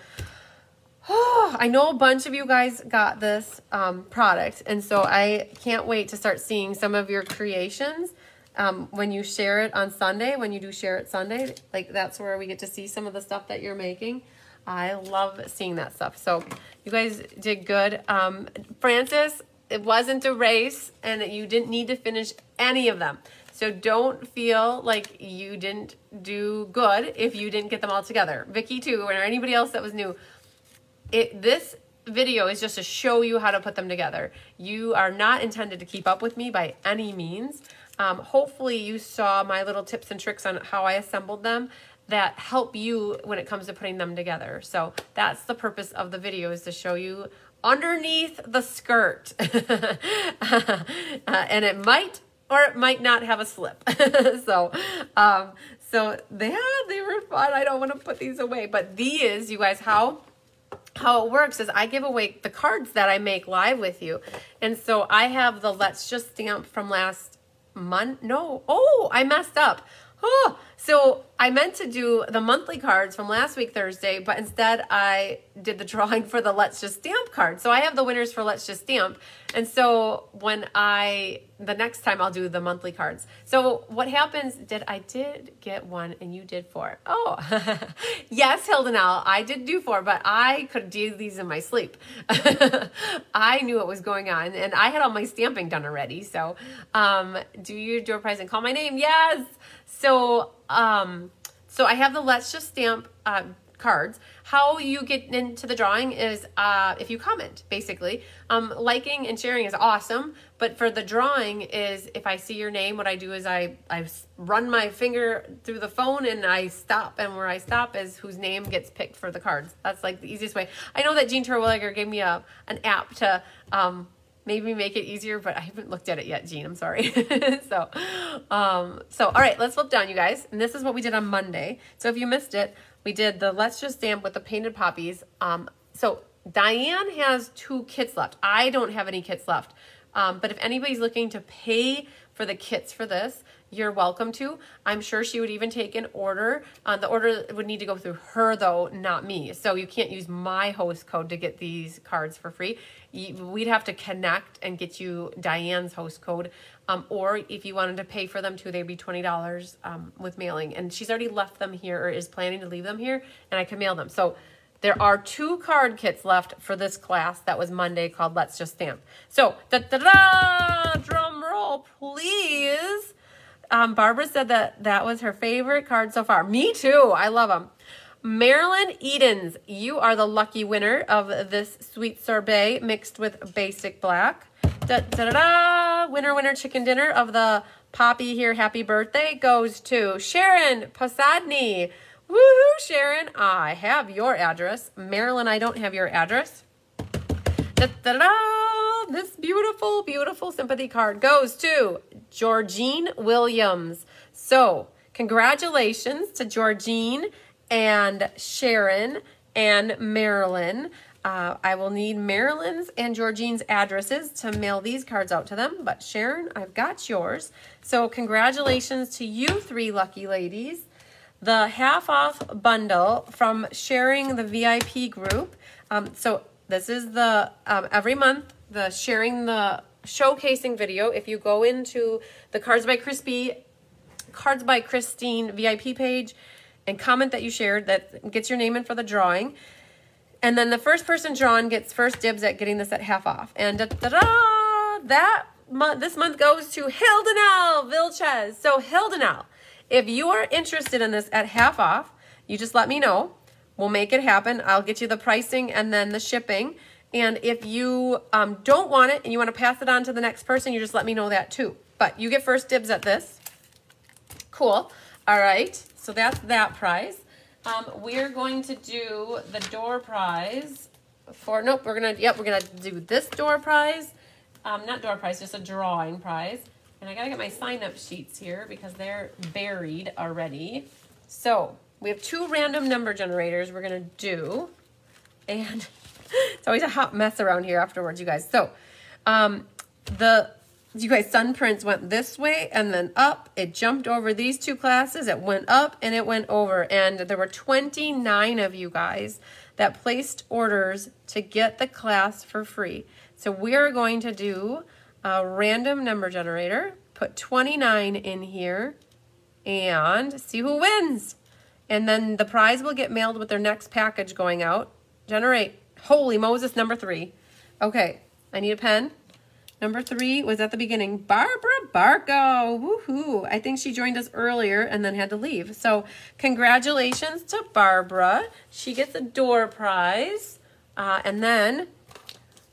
oh, [sighs] I know a bunch of you guys got this um, product. And so I can't wait to start seeing some of your creations um, when you share it on Sunday, when you do share it Sunday, like that's where we get to see some of the stuff that you're making. I love seeing that stuff. So you guys did good. Um, Francis, it wasn't a race and you didn't need to finish any of them. So don't feel like you didn't do good if you didn't get them all together. Vicky too, or anybody else that was new. It This video is just to show you how to put them together. You are not intended to keep up with me by any means. Um, hopefully you saw my little tips and tricks on how I assembled them that help you when it comes to putting them together. So that's the purpose of the video is to show you underneath the skirt. [laughs] uh, and it might or it might not have a slip. [laughs] so, um, so yeah, they were fun. I don't want to put these away. But these, you guys, how how it works is I give away the cards that I make live with you. And so I have the Let's Just Stamp from last month. No. Oh, I messed up. Oh, so I meant to do the monthly cards from last week Thursday, but instead I did the [laughs] drawing for the Let's Just Stamp card. So I have the winners for Let's Just Stamp. And so when I, the next time I'll do the monthly cards. So what happens, did I did get one and you did four? Oh, [laughs] yes, Hildenal, I did do four, but I could do these in my sleep. [laughs] I knew what was going on and I had all my stamping done already. So um, do your door prize and call my name. Yes. So, um, so I have the Let's Just Stamp uh, cards. How you get into the drawing is uh, if you comment, basically. Um, liking and sharing is awesome, but for the drawing is if I see your name, what I do is I, I run my finger through the phone and I stop, and where I stop is whose name gets picked for the cards. That's like the easiest way. I know that Jean Terwilliger gave me a an app to um, maybe make it easier, but I haven't looked at it yet, Jean. I'm sorry. [laughs] so, um, so all right, let's flip down, you guys. And this is what we did on Monday. So if you missed it, we did the Let's Just Stamp with the painted poppies. Um, so Diane has two kits left. I don't have any kits left. Um, but if anybody's looking to pay for the kits for this, you're welcome to. I'm sure she would even take an order. Uh, the order would need to go through her though, not me. So you can't use my host code to get these cards for free. we'd have to connect and get you Diane's host code. Um, or if you wanted to pay for them too, they'd be $20 um, with mailing. And she's already left them here or is planning to leave them here and I can mail them. So there are two card kits left for this class that was Monday called Let's Just Stamp. So, da da da, drum roll, please. Um, Barbara said that that was her favorite card so far. Me too. I love them. Marilyn Edens, you are the lucky winner of this sweet sorbet mixed with basic black. Da, da, da, da. Winner, winner, chicken dinner of the Poppy here. Happy birthday goes to Sharon Posadny. Woohoo, Sharon. I have your address. Marilyn, I don't have your address. Da, da, da, This beautiful, beautiful sympathy card goes to Georgine Williams. So, congratulations to Georgine and Sharon and Marilyn. Uh, I will need Marilyn's and Georgine's addresses to mail these cards out to them. But Sharon, I've got yours. So congratulations to you three lucky ladies. The half off bundle from sharing the VIP group. Um, so this is the um, every month the sharing the showcasing video. If you go into the Cards by Chris B, Cards by Christine VIP page and comment that you shared, that gets your name in for the drawing. And then the first person drawn gets first dibs at getting this at half off. And da da da, that month, this month goes to Hildenal Vilches. So Hildenal, if you are interested in this at half off, you just let me know. We'll make it happen. I'll get you the pricing and then the shipping. And if you um, don't want it and you want to pass it on to the next person, you just let me know that too. But you get first dibs at this. Cool. All right. So that's that prize. Um, we're going to do the door prize for, nope, we're going to, yep, we're going to do this door prize. Um, not door prize, just a drawing prize. And I got to get my sign-up sheets here because they're buried already. So we have two random number generators we're going to do. And [laughs] it's always a hot mess around here afterwards, you guys. So, um, the you guys, Sun Prints went this way and then up. It jumped over these two classes. It went up and it went over. And there were 29 of you guys that placed orders to get the class for free. So we are going to do a random number generator, put 29 in here, and see who wins. And then the prize will get mailed with their next package going out. Generate. Holy Moses, number three. Okay, I need a pen. Number three was at the beginning, Barbara Barco. Woohoo. I think she joined us earlier and then had to leave. So congratulations to Barbara. She gets a door prize. Uh, and then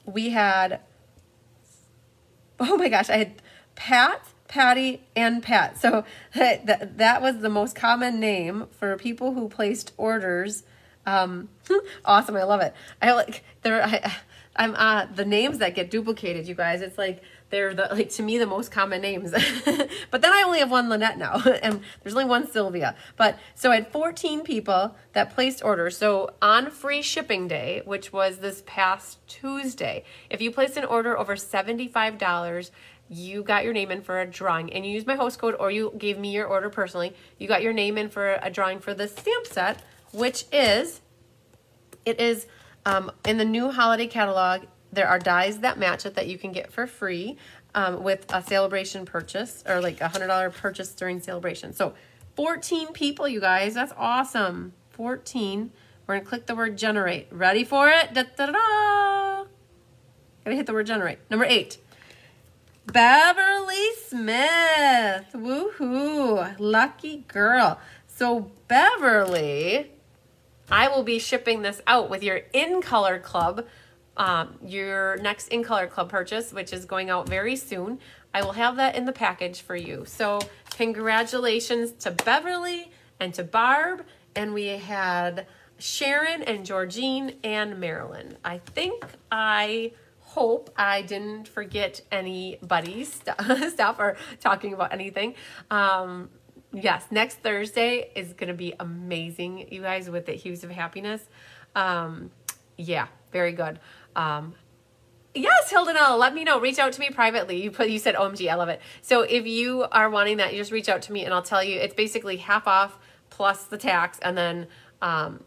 we had, oh my gosh, I had Pat, Patty, and Pat. So [laughs] that, that was the most common name for people who placed orders um, [laughs] awesome. I love it. I like there. I, [laughs] I'm uh the names that get duplicated, you guys. It's like they're the like to me the most common names. but then I only have one Lynette now, and there's only one Sylvia. But so I had 14 people that placed orders. So on free shipping day, which was this past Tuesday, if you placed an order over $75, you got your name in for a drawing and you used my host code or you gave me your order personally, you got your name in for a drawing for this stamp set, which is it is um, in the new holiday catalog. There are dies that match it that you can get for free um, with a sale-a-bration purchase or like a hundred dollar purchase during sale-a-bration. So 14 people, you guys. That's awesome. 14. We're gonna click the word generate. Ready for it? Da, da, da, da. Gotta hit the word generate. Number eight. Beverly Smith. Woohoo. Lucky girl. So Beverly I will be shipping this out with your In Color Club, um, your next In Color Club purchase, which is going out very soon. I will have that in the package for you. So congratulations to Beverly and to Barb. And we had Sharon and Georgine and Marilyn. I think I hope I didn't forget anybody's [laughs] stuff or talking about anything. Um, yes, next Thursday is going to be amazing, you guys, with the Hues of Happiness. Um, yeah, very good. Um, yes, Hildenella, let me know. Reach out to me privately. You put you said OMG, I love it. So if you are wanting that, you just reach out to me and I'll tell you it's basically half off plus the tax and then um,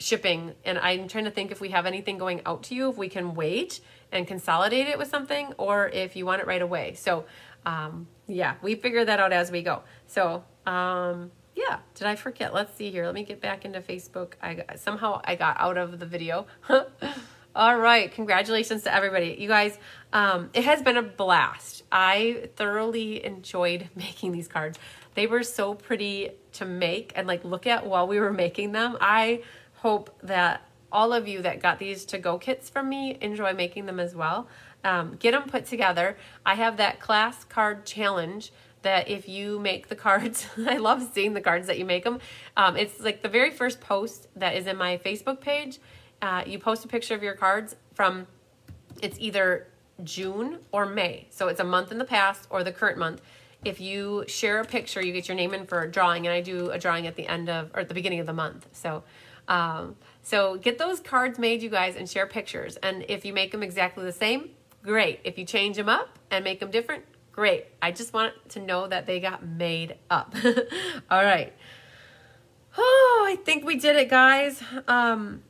shipping. And I'm trying to think if we have anything going out to you, if we can wait and consolidate it with something, or if you want it right away. So um, yeah, we figure that out as we go. So um, yeah, did I forget? Let's see here. Let me get back into Facebook. I somehow I got out of the video. [laughs] All right, congratulations to everybody. You guys, um, it has been a blast. I thoroughly enjoyed [laughs] making these cards. They were so pretty to make and like look at while we were making them. I hope that all of you that got these to go kits from me enjoy making them as well. Um, get them put together. I have that class card challenge that if you make the cards, [laughs] I love seeing the cards that you make them. Um, it's like the very first post that is in my Facebook page. Uh, you post a picture of your cards from, it's either June or May. So it's a month in the past or the current month. If you share a picture, you get your name in for a drawing, and I do a drawing at the end of or at the beginning of the month. So, um, so get those cards made, you guys, and share pictures. And if you make them exactly the same, great. If you change them up and make them different, Great. I just want to know that they got made up. [laughs] All right. Oh, I think we did it, guys. Um,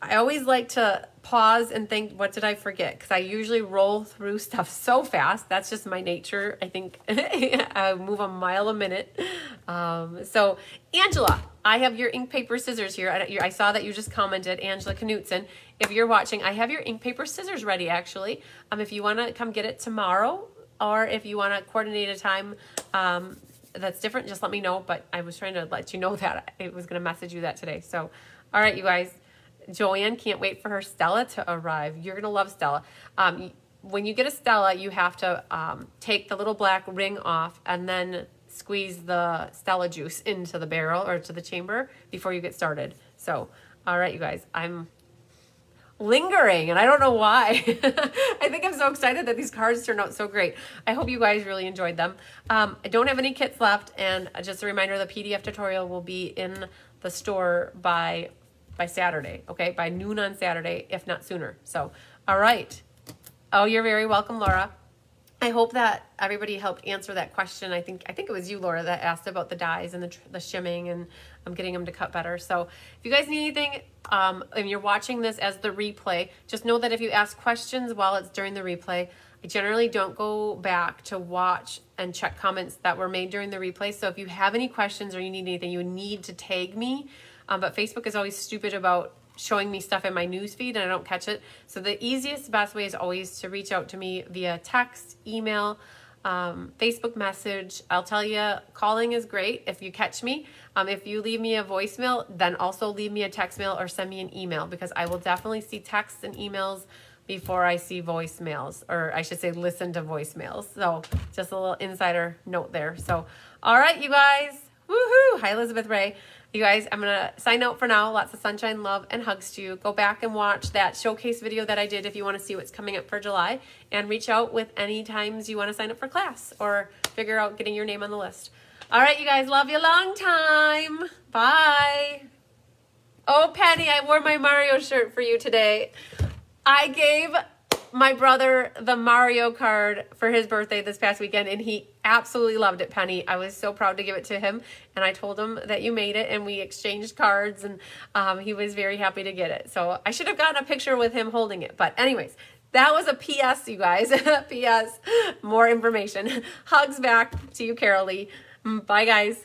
I always like to pause and think, what did I forget? Because I usually roll through [laughs] stuff so fast. That's just my nature. I think [laughs] I move a mile a minute. Um, so, Angela, I have your ink paper scissors here. I, I, saw that you just commented, Angela Knutson. If you're watching, I have your ink paper scissors ready, actually. Um, if you want to come get it tomorrow, or if you want to coordinate a time um, that's different, just let me know. But I was trying to let you know [laughs] that I was going to message you that today. So, all right, you guys. Joanne can't wait for her Stella to arrive. You're going to love Stella. Um, when you get a Stella, you have to um, take the little black ring off and then squeeze the Stella juice into the barrel or to the chamber before you get started. So, all right, you guys, I'm lingering and I don't know why. [laughs] I think I'm so excited that these cards turned out so great. I hope you guys really enjoyed them. Um, I don't have any kits left and just a reminder, the PDF tutorial will be in the store by by Saturday, okay? By noon on Saturday, if not sooner. So, all right. Oh, you're very welcome, Laura. I hope that everybody helped answer that question. I think I think it was you, Laura, that asked about the dies and the, the shimming and I'm getting them to cut better. So if you guys need anything um, and you're watching this as the replay, just know that if you ask questions while it's during the replay, I generally don't go back to watch and check comments that were made during the replay. So if you have any questions or you need anything, you need to tag me. Um, but Facebook is always stupid about showing me stuff in my newsfeed and I don't catch it. So the easiest, best way is always to reach out to me via text, email, um, Facebook message. I'll tell you, calling is great if you catch me. Um, if you leave me a voicemail, then also leave me a text mail or send me an email because I will definitely see texts and emails before I see voicemails, or I should say, listen to voicemails. So just a little insider note there. So, all right, you guys. Woohoo! Hi, Elizabeth Ray. You guys, I'm going to sign out for now. Lots of sunshine, love, and hugs to you. Go back and watch that showcase video that I did if you want to see what's coming up for July. And reach out with any times you want to sign up for class or figure out getting your name on the list. All right, you guys, love you long time. Bye. Oh, Penny, I wore my Mario shirt for you today. I gave my brother the Mario card for his birthday this past weekend, and he absolutely loved it, Penny. I was so proud to give it to him, and I told him that you made it, and we exchanged cards, and um, he was very happy to get it. So I should have gotten a picture with him holding it. But, anyways, that was a PS, you guys. [laughs] PS, more information. [laughs] Hugs back to you, Carolee. Bye, guys.